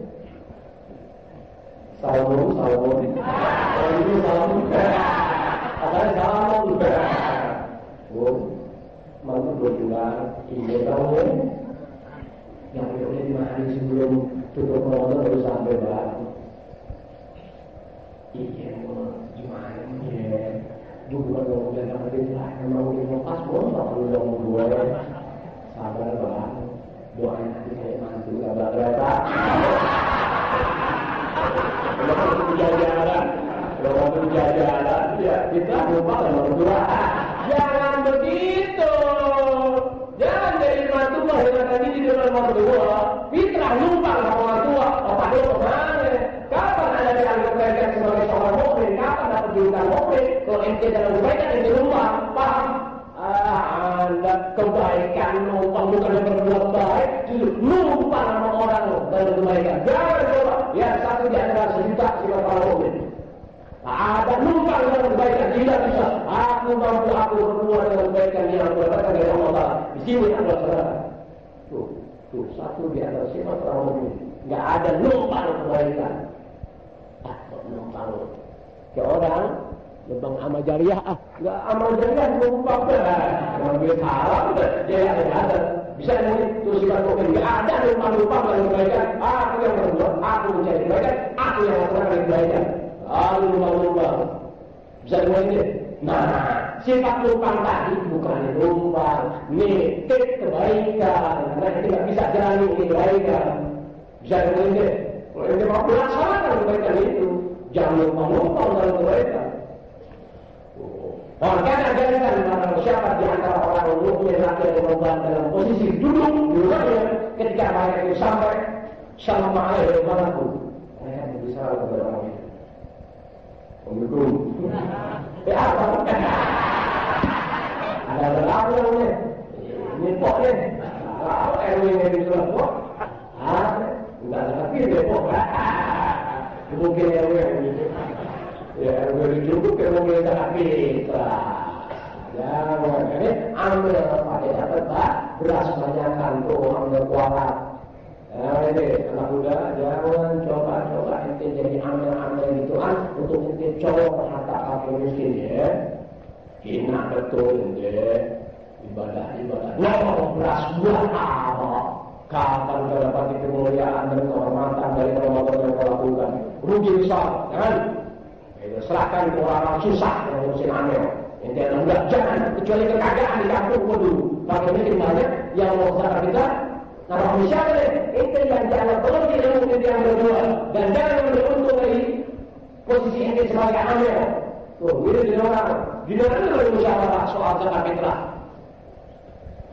Salam, salam. Kalau ini salam. Ada salam. Oh, malu berjuang. Ini tahu yang udah lima hari sebelum tutup Ramadan baru sampai bang. Iya, gimana ya? Gue bukan mau bilang dia lah, emang udah lepas bos, tak perlu dong gue. Sabar bang, doain nanti saya mantu kereta. Kalau kamu jalan, kalau kamu jalan, ya kita lupa sama berdua. Jangan begitu. Jangan jadi mantu lahirkan tadi di dalam orang tua. Fitrah lupa sama tua. Apa dia ke mana? Kapan ada yang kebaikan sebagai seorang mukmin? Kapan dapat julukan mukmin? Kalau ente dalam kebaikan ente lupa, paham? Ah, anda kebaikan numpang bukan yang berbuat baik, lupa nama orang dalam kebaikan. Jangan coba. Ya satu di antara sejuta sifat orang mukmin. Ada lupa dengan kebaikan tidak bisa. Aku mampu aku berbuat dengan kebaikan yang aku dapatkan dari Allah. Di sini ada saudara. Tuh, tuh satu di antara sifat orang mukmin. Nggak ada lupa kebaikan. Lupa lu? Ke orang lubang amal jariah ah nggak amal jariah lupa dah ngambil salah udah dia ada ada bisa ini terus sifat mukmin nggak ada lupa lupa dengan kebaikan aku yang berbuat aku mencari kebaikan aku yang melakukan kebaikan lalu lupa-lupa. Bisa ini. Nah, sifat lupa tadi bukan lupa, nitik kebaikan. Karena kita tidak bisa jalani kebaikan. Bisa ini. Kalau kita mau melaksanakan kebaikan itu, jangan lupa-lupa dalam kebaikan. Oh, kan ajarkan barang siapa di antara orang mukmin laki yang berubah dalam posisi duduk di rumahnya ketika mereka itu sampai Assalamualaikum warahmatullahi wabarakatuh. Mereka berbicara kepada orang. Assalamualaikum. Ya apa? Ada berapa ni? Ini pok ni. Apa RW ni di sebelah pok? Ah, enggak ada tapi dia pok. Mungkin RW ni. Ya RW ni cukup ke mungkin tak habis. Ya, ini ambil pakai tak beras banyakkan tuh ambil kualat. Ya, ini anak muda jangan coba-coba ente jadi ambil-ambil kan untuk ente colok harta kamu miskin ya. Hina betul ente ibadah ibadah. Nah, beras buat apa? Kapan dapat kemuliaan dan kehormatan dari Ramadan yang kau lakukan? Rugi besar, kan? Itu serahkan ke orang susah yang ngurusin. Ente anak muda jangan kecuali kekayaan di kampung dulu. Miskin banyak yang mau kita Nah, misalnya itu yang jangan berhenti ilmu itu yang berdua dan jangan dari posisi ini sebagai amil. Tuh, ini di orang. Di dalam itu bermusyawarah soal zakat fitrah.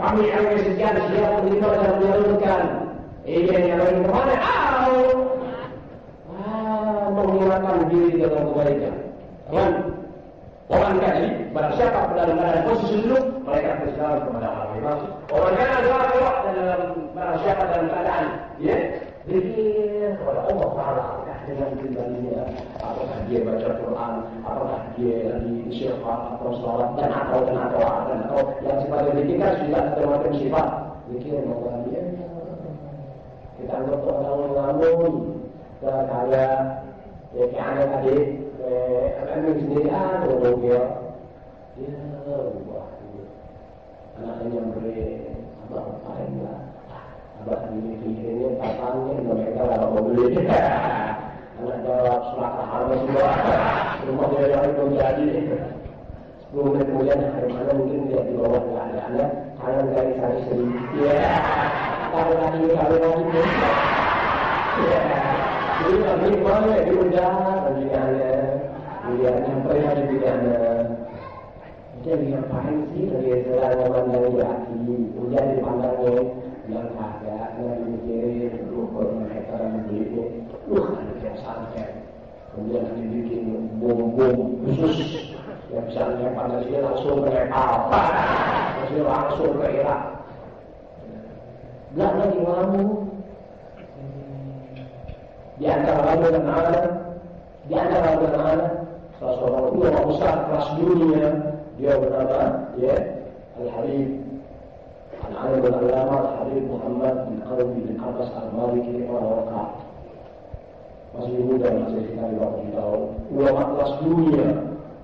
Kami RW sekian siap menerima dan menyalurkan. Ini yang lain ke mana? Ah, menggunakan diri dalam kebaikan. Kan? Orang tadi, barang siapa dalam keadaan posisi dulu, mereka berjalan kepada Allah. Orang kan ada orang dalam barang siapa dalam keadaan, ya, berpikir kepada Allah Taala dengan pribadinya, apakah dia baca Quran, apakah dia istighfar atau salat dan atau dan atau dan atau yang sifatnya dipikirkan sudah macam sifat, pikir bahwa dia kita anggap orang ngelamun dan kaya ya kayak aneh tadi apa sendiri ah ngomong dia ya wah anaknya abah ngapain lah abah ini ini tatangnya mereka lah mau beli anak jawab selaka harga semua rumah dia yang itu jadi sepuluh menit kemudian hari mana mungkin dia di bawah nggak ada dari sana sedikit ya kalau lagi kalau lagi ya jadi lagi mana diundang bagi anda dia nyamperin aja bidana jadi ngapain sih dari selain memandang di hati hujan dipandangnya yang kagak yang dimikirin lu kalau mereka yang beli lu ada yang santai kemudian dibikin bom-bom khusus. Yang bisa melempar Pancasila langsung ke Nepal. Pancasila langsung ke Irak. Nggak lagi lamu hmm, di antara lamu dan ada di antara lamu dan ada salah seorang ulama besar kelas dunia ya. dia bernama ya al-habib. Al-Habib Al Alama Al Muhammad bin Arbi bin Abbas Al Maliki Al Waqat masih muda masih sekali waktu tahu ulama kelas dunia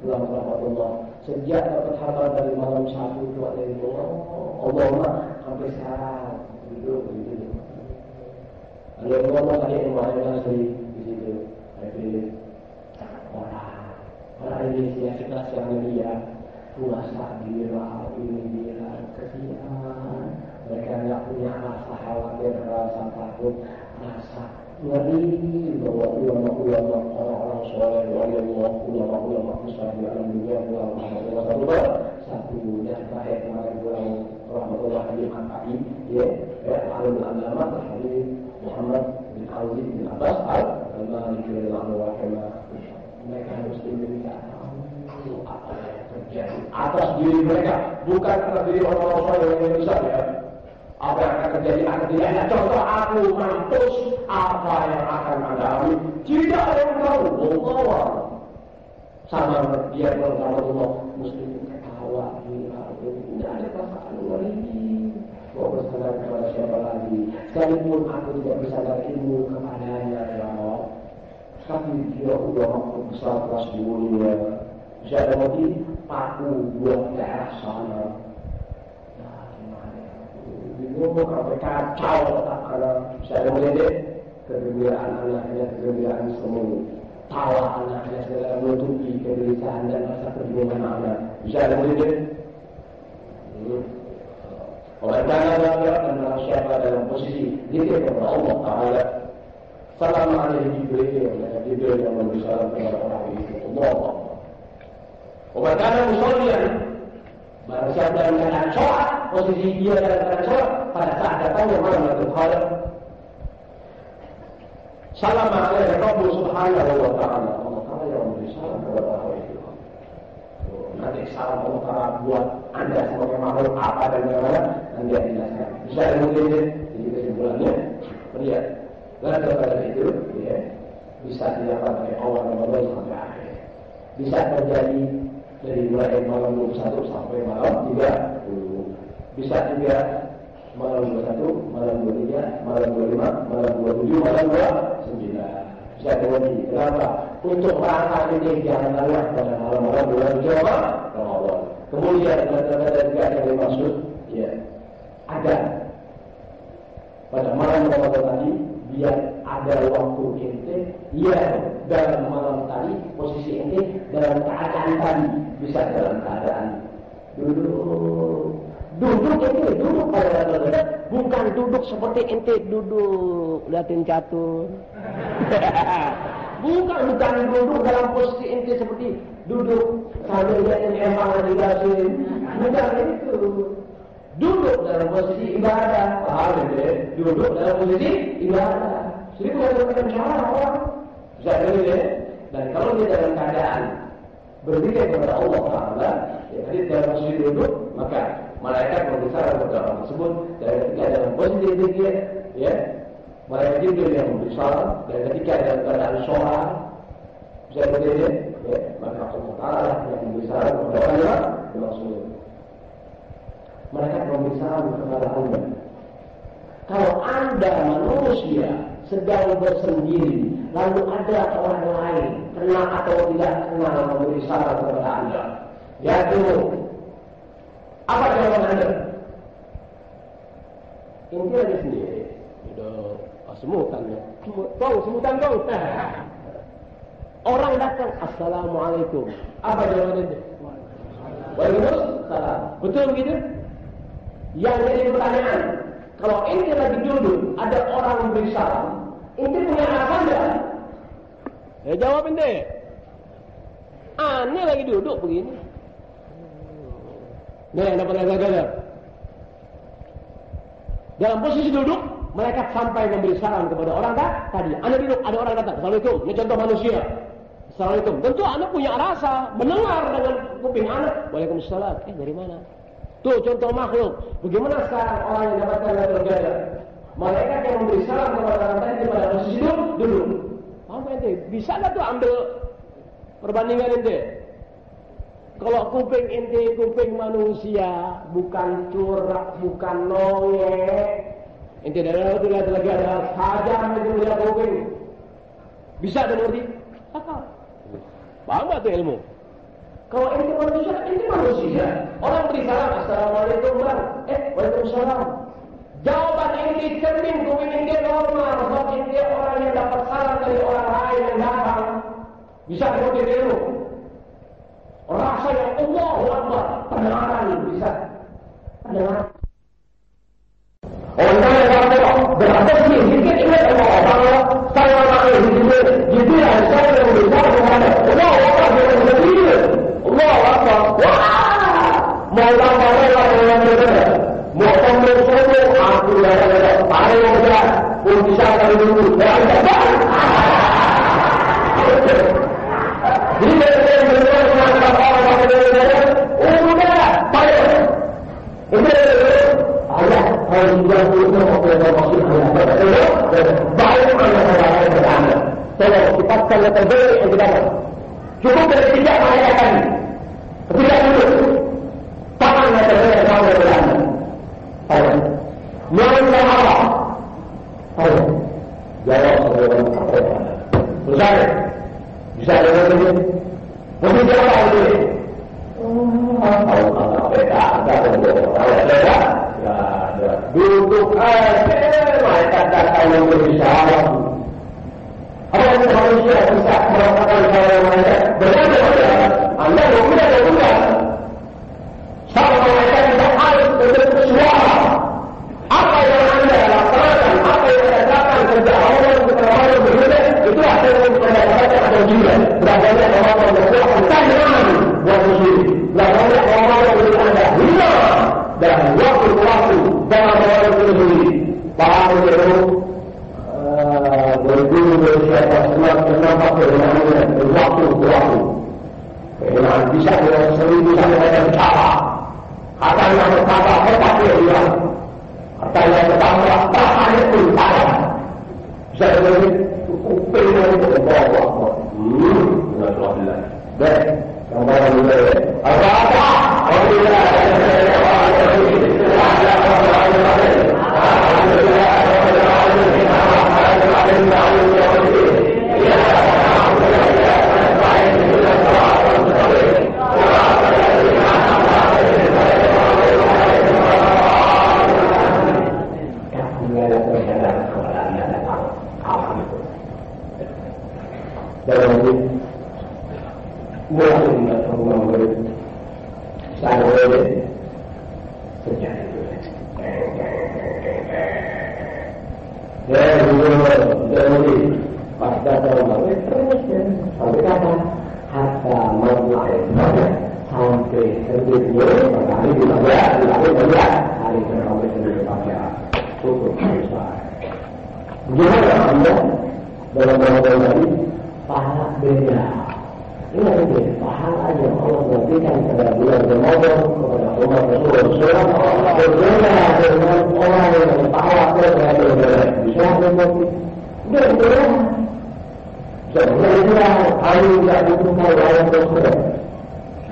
ulama rahmatullah sejak dapat kabar dari malam satu itu yang oh, Allah sampai sekarang duduk begitu ada yang ngomong ada yang ngomong di situ ada orang orang Indonesia kita siang dia puasa dia ini dia kesian mereka nggak punya rasa khawatir rasa takut rasa ngeri bahwa ulama-ulama orang-orang soleh Allah ulama-ulama besar di alam dunia ulama satu satu yang terakhir kemarin bulan rahmatullah angkai ya ya alim ulama hadis Muhammad bin Aziz bin Abbas al Maliki radhiyallahu anhu mereka harus diberi tahu apa yang terjadi atas diri mereka bukan atas diri orang-orang soleh yang besar ya apa yang akan terjadi akan tidak contoh aku mampus apa yang akan anda alami tidak ada yang tahu Allah. Sama dia kalau Allah muslim ketawa. Gila tidak ada perasaan ngeri mau bersandar kepada siapa lagi? Sekalipun aku tidak bersandar ilmu kepadanya ya Allah. Tapi dia udah mampu besar kelas dunia. Bisa lagi? Paku buat daerah sana bingung sampai kacau ada saya melihat kegembiraan anaknya kegembiraan semua tawa anaknya segala menutupi kegelisahan dan rasa kebingungan anak ada melihat oleh karena dan barang siapa dalam posisi dikir kepada Allah Ta'ala Salam alaihi Jibril dan Jibril yang memberi salam kepada orang itu Allah Oleh karena musollian Barang siapa dalam keadaan sholat posisi dia dalam sholat pada saat datangnya malam Lailatul Qadar. Salam alaihi Rabbu subhanahu wa ta'ala. Allah Ta'ala yang itu. Nanti salam Allah Ta'ala buat anda sebagai makhluk apa dan bagaimana nanti dijelaskan. Bisa mungkin jadi kesimpulannya melihat dan daripada itu ya, bisa didapat oleh Allah Ramadan sampai akhir. Bisa terjadi dari mulai malam 21 sampai malam 30. Bisa juga malam 21, malam 23, malam 25, malam 27, malam 29. Bisa terjadi. Kenapa? Untuk rangka ini jangan lelah pada malam-malam bulan Jawa Ramadan. Kemudian ada juga yang dimaksud ya ada pada malam Ramadan tadi biar ada waktu ente ya dalam malam tadi posisi ente dalam keadaan tadi bisa dalam keadaan duduk duduk ente duduk pada level bukan duduk seperti ente duduk liatin catur. Bukan bukan duduk dalam posisi ente seperti duduk sambil liatin emang dijelasin bukan itu duduk dalam posisi ibadah. Paham ya duduk dalam posisi ibadah. Jadi bukan dalam cara orang. Bisa ya dan kalau dia dalam keadaan berdiri kepada Allah Taala ya tadi dalam posisi duduk maka malaikat berbicara kepada orang tersebut. Dan ketika dalam posisi dia ya. Malaikat Jibril yang berbicara dan ketika dalam keadaan sholat bisa berdiri ya. Maka Allah Taala yang berbicara kepada Rasul mereka memberi salam kepada Anda. Kalau Anda manusia sedang bersendiri, lalu ada orang lain kenal atau tidak kenal memberi salam kepada Anda, ya dulu. Apa jawaban Anda? Inti aja sendiri. Udah ah, semutan ya. Kau semutan kau. Orang datang, Assalamualaikum. Apa jawaban Anda? Waalaikumsalam. Betul begitu? Yang jadi pertanyaan, kalau ini lagi duduk, ada orang memberi salam, ini punya alasan enggak? Ya jawab ini. Aneh lagi duduk begini. Nih, dapat gagal Dalam posisi duduk, mereka sampai memberi salam kepada orang tak? Tadi, anda duduk, ada orang datang. Assalamualaikum. Ini contoh manusia. Assalamualaikum. Tentu anak punya rasa, mendengar dengan kuping anak. Waalaikumsalam. Eh, dari mana? Tuh contoh makhluk. Bagaimana sekarang orang yang dapatkan level gada? Malaikat yang memberi salam kepada orang tadi pada posisi duduk, duduk. Ente? Bisa nggak tuh ambil perbandingan ente? Kalau kuping ente kuping manusia, bukan curak, bukan nongek. Ente dari itu lihat lagi ada saja itu kuping. Bisa ada ngerti? Apa? Paham gak tuh ilmu? Kalau ente manusia, ente manusia. Orang beri salam, Assalamualaikum bang. Eh, Waalaikumsalam. Jawaban ente cermin, kuping ente normal. Sebab ente orang yang dapat salam dari orang lain yang datang. Bisa ngerti ilmu? Rasa yang Allah Akbar. Pendengaran bisa. Pendengaran. Orang yang berapa berapa sih sedikit saya hidup saya Allah Akbar yang tambah lagi yang bisa dapat jadi dari benar mengatakan orang yang udah payah. Ini Allah harus yang yang yang yang yang. Yang yang. Kalau. Duduk aja, mereka datang yang berbicara. Apa yang manusia bisa merasakan saya mereka? Benar benar. Anda berbeda berbeda. Sama mereka tidak harus berbentuk suara. Senang kenapa kebenarannya berwaktu-waktu. Kebenaran bisa dengan sendiri bisa dengan cara. Yang pertama hebat dia Kata yang pertama tahan itu tahan. Bisa jadi kuping itu bawa. Hmm, Alhamdulillah. Baik, yang bawa dulu ya. Apa-apa? Alhamdulillah. dalam ini mulai mendatang memberi saya boleh sejak itu dan juga dari pas datang memberi terus sampai kapan hatta mulai sampai sendiri hari di bawah di bawah hari sampai sendiri pakai tutup besar gimana anda dalam dalam tadi pahala beda. Ini aja, pahala aja Allah berikan kepada bulan Ramadan kepada umat Rasulullah berbeda dengan orang yang pahala berbeda berbeda. Bisa berbeda. Dia berbeda. Sebenarnya kami tidak butuhkan orang tersebut.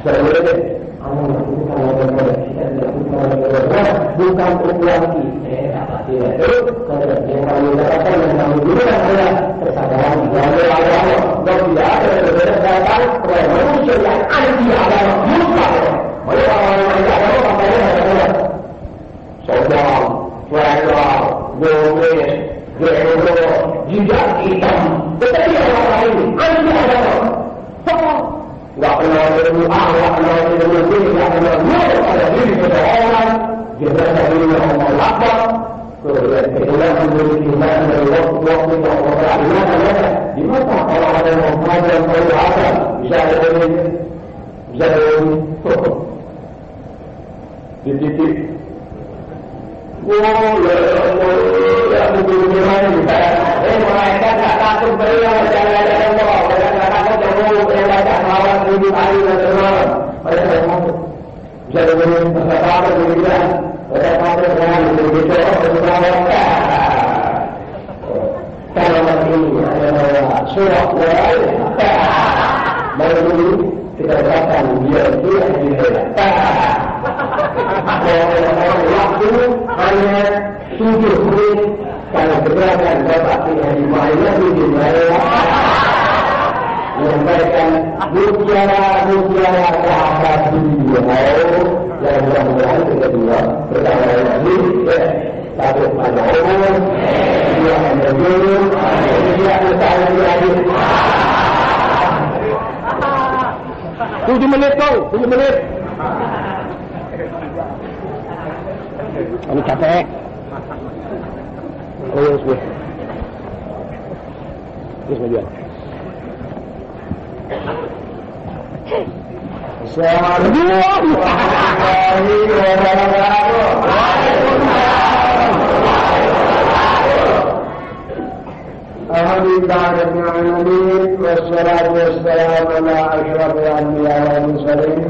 Sebenarnya kami butuhkan orang tersebut. Kita tidak butuhkan orang tersebut. Bukan ukuran kita. Tidak itu. Karena yang kami dapatkan yang kami berikan adalah kesadaran dari Allah. Dan tidak ada yang berbeda datang kepada manusia yang anti agama mustahil. Mereka orang yang anti agama katanya adalah saudara, flerra, gomez, gero, jejak hitam. Tetapi orang lain anti agama. Sama. Tidak kenal ilmu A, tidak kenal ilmu B, tidak kenal nur pada diri seseorang. Dia berasa dirinya Allah Akbar. Kemudian memiliki iman dari waktu-waktu yang Allah Ta'ala di mata kalau ada yang mengajar kalau ada bisa ada ini bisa ada ini di titik Oh, ya Allah, ya mungkin gimana kita? Eh, mereka tak takut beriak jalan-jalan Allah, mereka tak takut jauh, mereka tak lawan tujuh hari dan semalam. Mereka tak takut. Bisa dengan mereka takut demikian, mereka takut dengan begitu, mereka Kalau ini adalah surah wal Baru kita katakan dia itu yang dihebat. Orang waktu hanya tujuh menit kalau bergerakkan Bapak dengan di mana tujuh menit menyampaikan mutiara mutiara sahabat dunia yang mudah-mudahan kedua pertama lagi satu pada umum dua pada dulu tiga pada lagi tujuh menit kau tujuh menit. Kami capek? Oh yes yes yes majuan Assalamualaikum warahmatullahi wabarakatuh. Alhamdulillah والصلاة والسلام على أشرف الأنبياء والمرسلين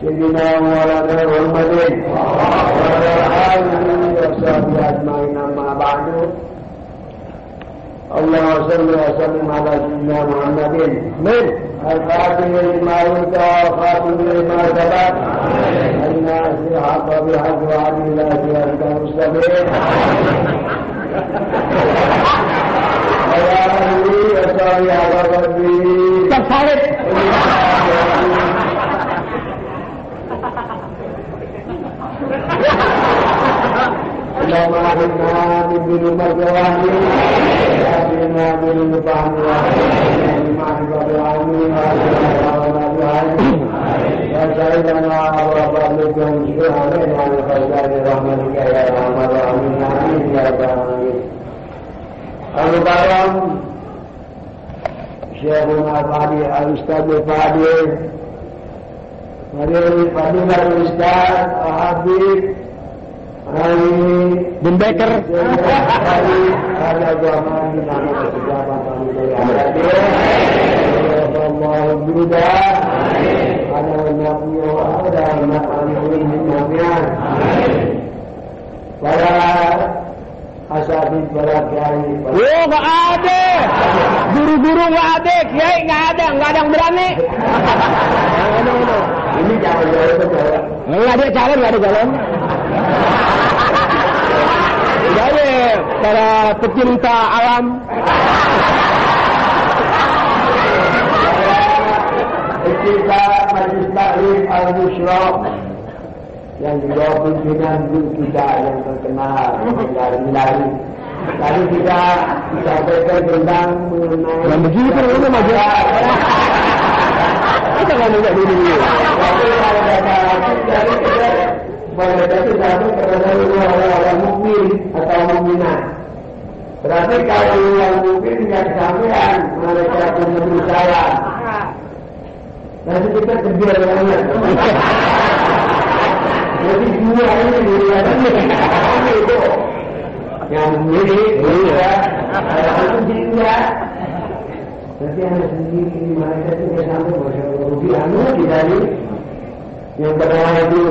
سيدنا مولانا محمد. وعلى آله وصحبه أجمعين أما بعد اللهم صل وسلم على سيدنا محمد. من؟ الفاتح لما يلقى وخاتم لما سبق. الناس حق بحق وعدل لا سيادة المستقيم. ويا اهلي وصلي على ربي tersalib اللهم اعنا من ذنوب الجوانب واجعلنا من الفهم والمعرفة العلم وسعدنا وفضلك وانشر علينا بخيرات رحمتك يا ارحم الراحمين امين يا رب العالمين Al-Baram Syekhuna Fadi Al-Ustaz Fadi Fadi Fadi Al-Ustaz Al-Habib Rai Bin Baker Fadi Fadi Al-Bahmani Nama Sejabat Al-Bahmani Allahu Buddha Amin Ala Nabi Wa Ala Nabi Nabi Nabi Wa asatid para kiai. Oh, nggak ada. Guru-guru nggak ada, kiai nggak ada, nggak ada yang berani. ini jangan jauh jauh Nggak ada calon, nggak ada calon. Jadi para pecinta alam, kita Majelis Taklim Al-Musyraf yang juga pimpinan guru kita yang terkenal dari Milari. Tadi kita disampaikan tentang mengenai yang begini kan udah maju. Kita nggak mau dulu. Tapi kalau kata dari kita mereka itu satu kepada orang-orang mukmin atau mukminah. Berarti kalau yang mukmin tidak kesampaian mereka punya berusaha. Nanti kita kerja dengan Jadi dua ini diriwayatkan itu. Yang ini iya, itu dia. Nanti anda sendiri mereka itu sampai rugi anu kita ini yang pertama itu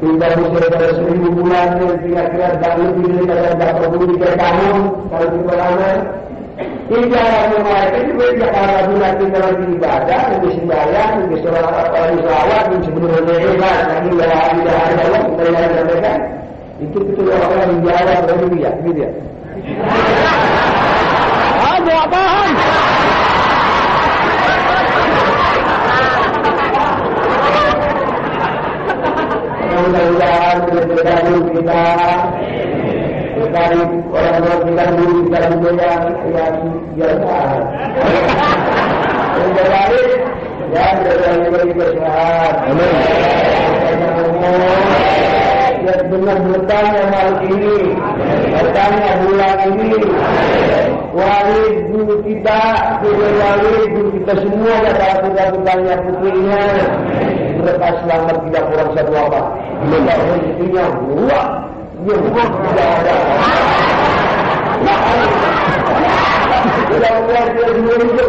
tinggal usia pada seribu bulan kira-kira tak lebih daripada berapa puluh tiga tahun kalau di pertama Orang mereka juga tidak para bulan tinggal lagi ibadah, lebih sembahyang, lebih sholat, lebih selawat, lebih sebenarnya hebat, tidak tidak ada Allah, kita yang sampaikan. Itu betul orang yang jawab dari dia, ya. Ah, gua paham. Mudah-mudahan kita dari orang-orang kita dulu kita juga yang yang biasa. Yang terbaik ya dari beri kesehatan. Amin. Ya dengan bertanya malam ini, bertanya bulan ini, walid guru kita, guru walid guru kita semua kata kita bertanya putrinya, mereka selamat tidak kurang satu apa. Mereka rezekinya luar dia bukan tidak ada. Mudah-mudahan dia dua hidup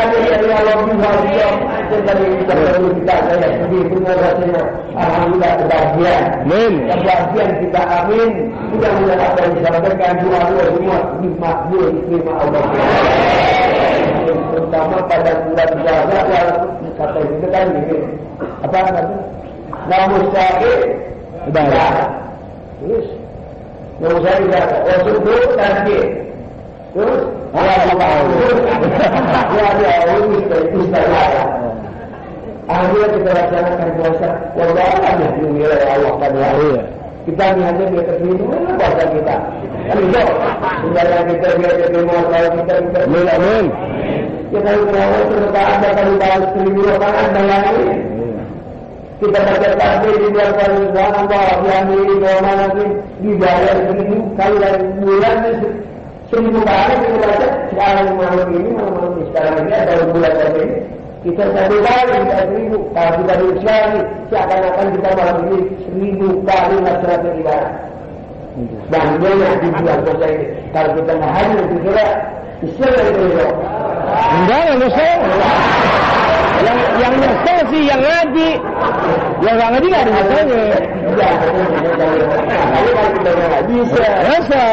kita kami dari Allah juga dia dari kita perlu kita saya sendiri punya rasanya. Alhamdulillah kita kebahagiaan. Amin. Kebahagiaan kita amin. Mudah-mudahan apa yang disampaikan doa doa semua dimakbul terima Allah. Terutama pada bulan puasa walaupun kata itu kan ini apa namanya? Namun saya Ibadah. Terus namun tidak Rasul tadi Terus Ya ya ini istilah Akhirnya kita laksanakan puasa Wallahualam ya dinilai Allah hari Iya. kita hanya dia terima puasa kita. Kan itu. Tinggalnya kita dia terima kalau kita kita. Amin. Amin. Ya kalau mau terus ada kalau seribu rakaat bayangin. Kita baca takbir di bulan Ramadan Allah yang di mana nanti dibayar seribu kali bulan seribu kali kita baca sekarang malam ini malam ini sekarang ini ada bulan ini kita satu kali kita seribu kalau kita di lagi seakan-akan kita malam ini seribu kali masyarakat ibadah dan banyak di bulan puasa ini. Kalau kita hadir di kira Islam itu ya Enggak. Yang, yang nyesel sih yang ngaji. Yang nggak ngaji nggak ada nyeselnya. ya bisa Bisa.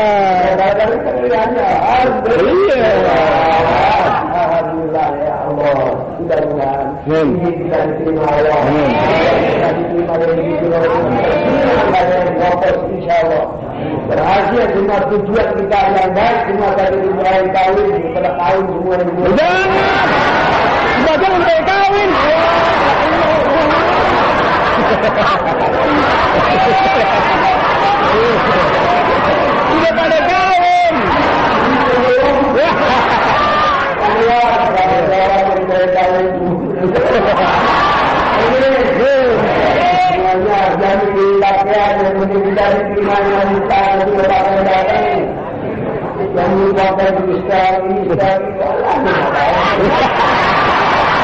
Iya. Alhamdulillah ya Allah. Mudah-mudahan Amin. ini bisa diterima Allah. Amin. Bisa diterima dan diterima Allah. yang fokus insya Allah. Berhasil semua tujuan kita yang baik semua tadi dimulai kawin pada kawin semua yang dimulai. Udah. Sebagian udah kawin. Udah pada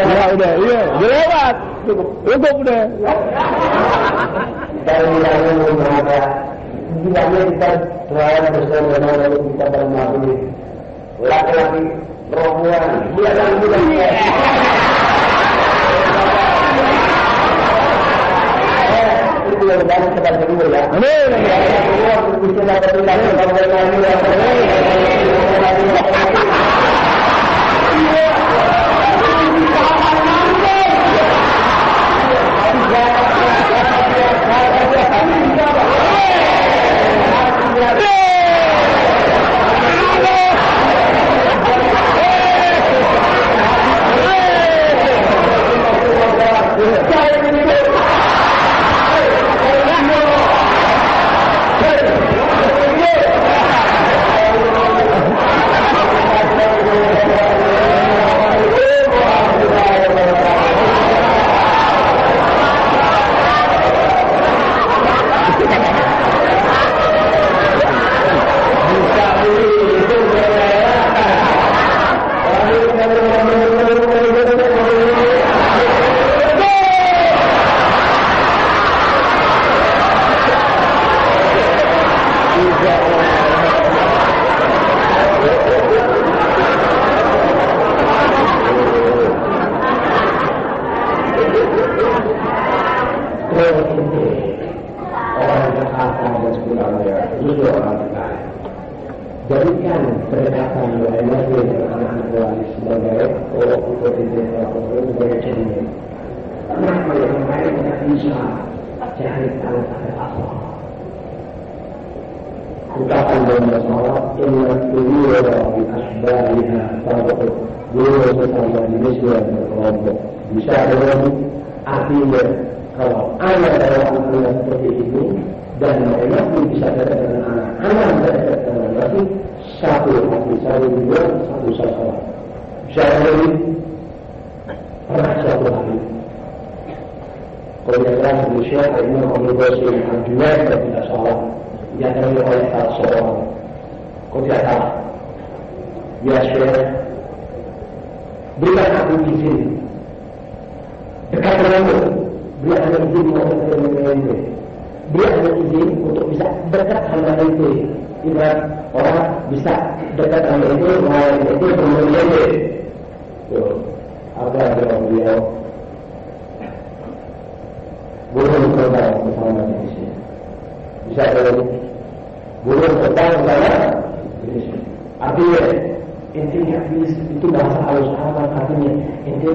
Ya udah, iya, udah lewat. Cukup, cukup berada tidaknya kita bersama lalu kita bermakmur laki-laki perempuan. Dia bukan itu yang dari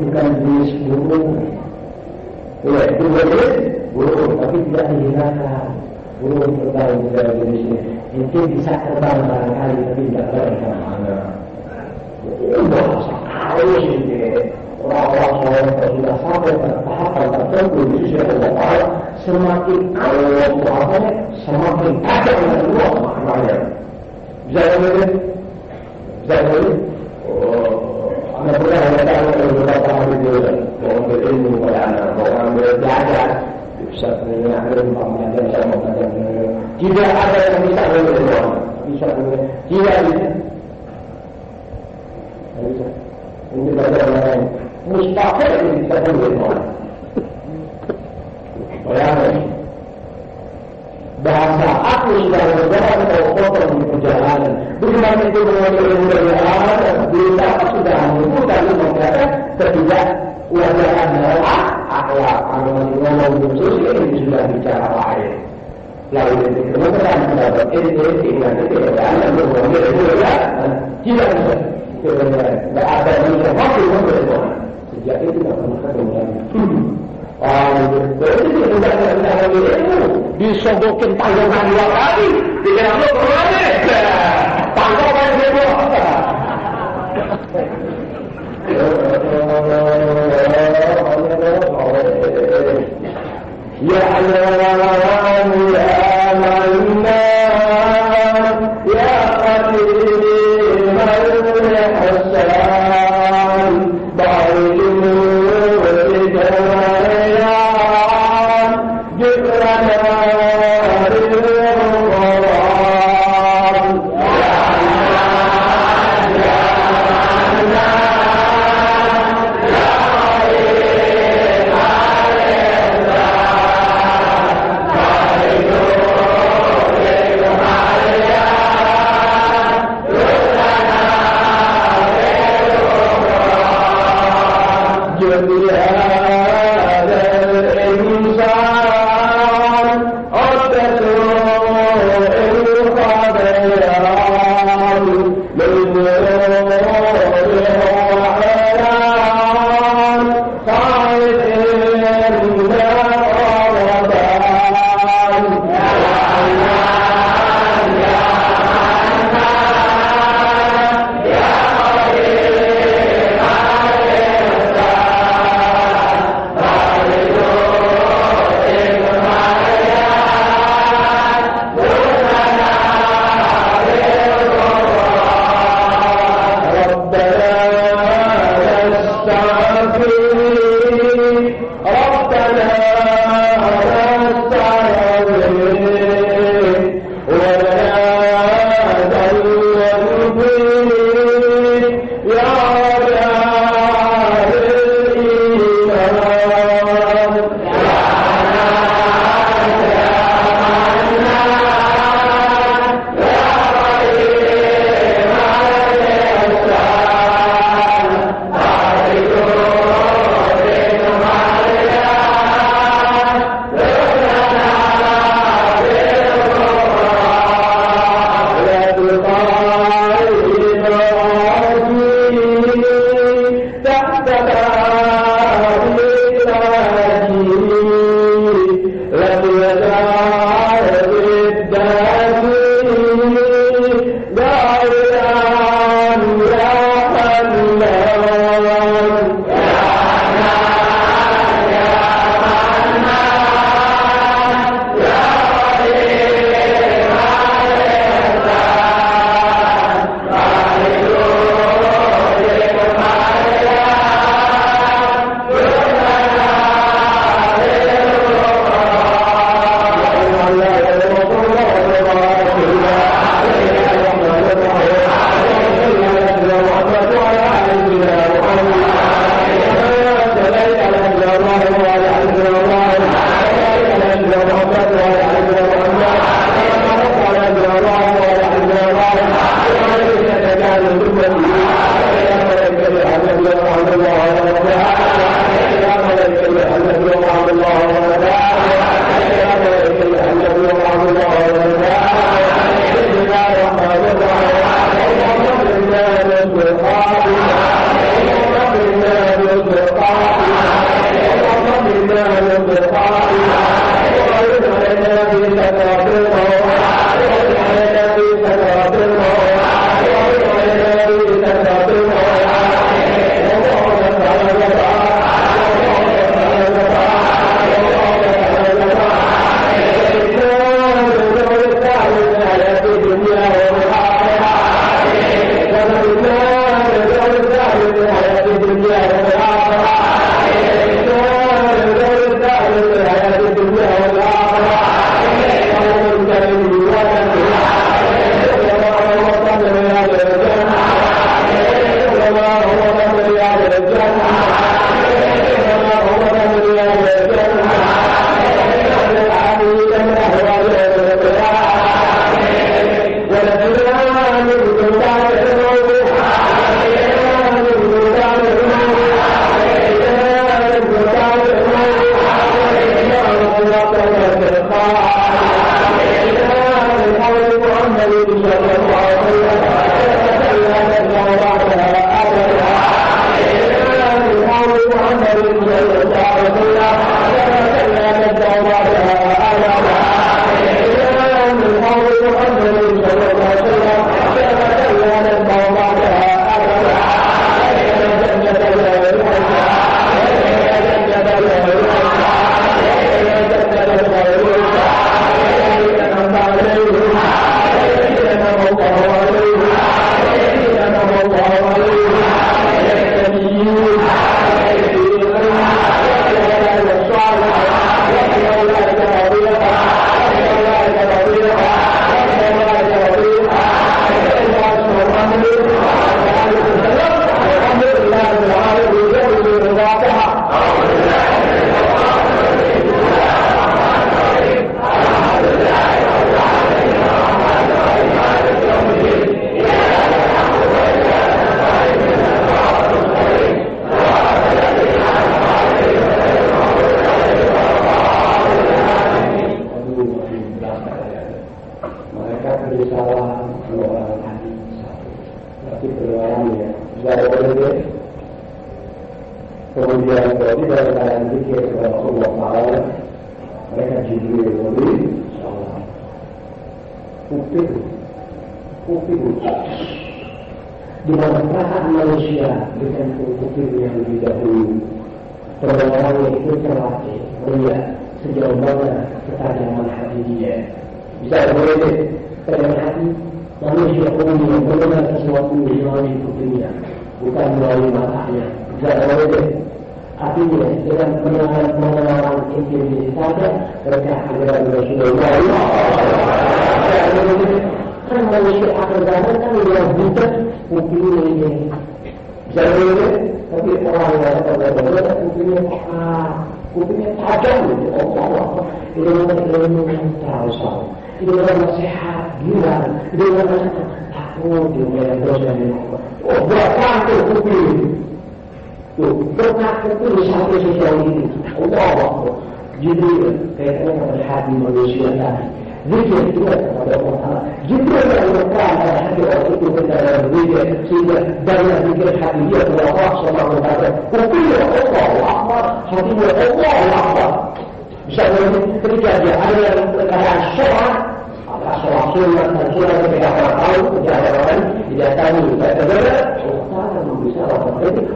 bukan jenis burung. Ya, itu boleh burung, tapi tidak dihilangkan Burung terbang dari jenisnya. Mungkin bisa terbang barangkali, tapi tidak terbang Oh, bahasa kaya sih, Rasulullah SAW sudah sampai pada tahap tertentu di sisi Allah Taala semakin Allah Taala semakin kaya dengan Allah maknanya. Bisa jadi, bisa jadi. Satunya rumahnya dan sama dengan jika ada yang bisa berubah, bisa berubah. Jika itu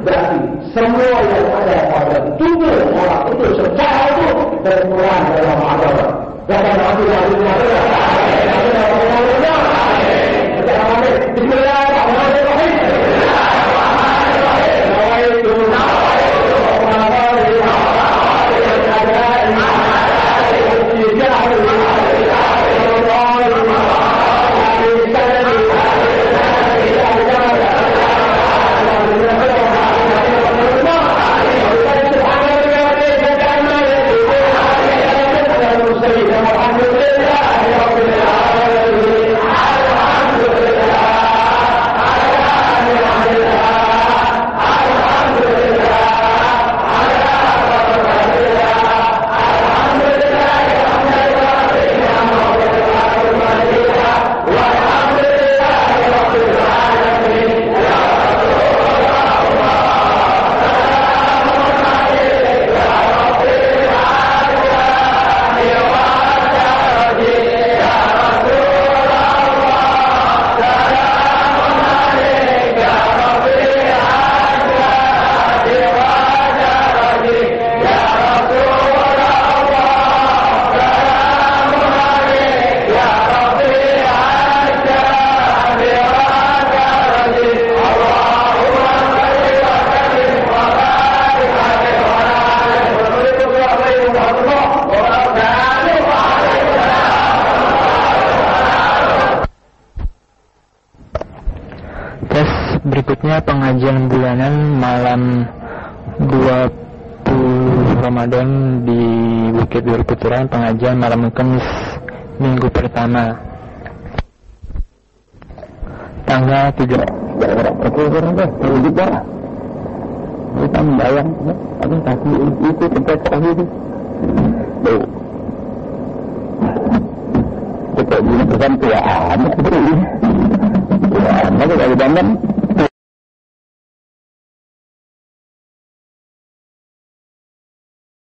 berarti semua yang ada pada tubuh orang itu secara itu berperan dalam agama. ada aku dari agama. malam 20 Ramadan di Bukit Durkuturan pengajian malam Kamis minggu pertama tanggal 3 Kita membayang, tapi itu tempat kaki itu. Tuh. Kita bukan tua anak, tuh tua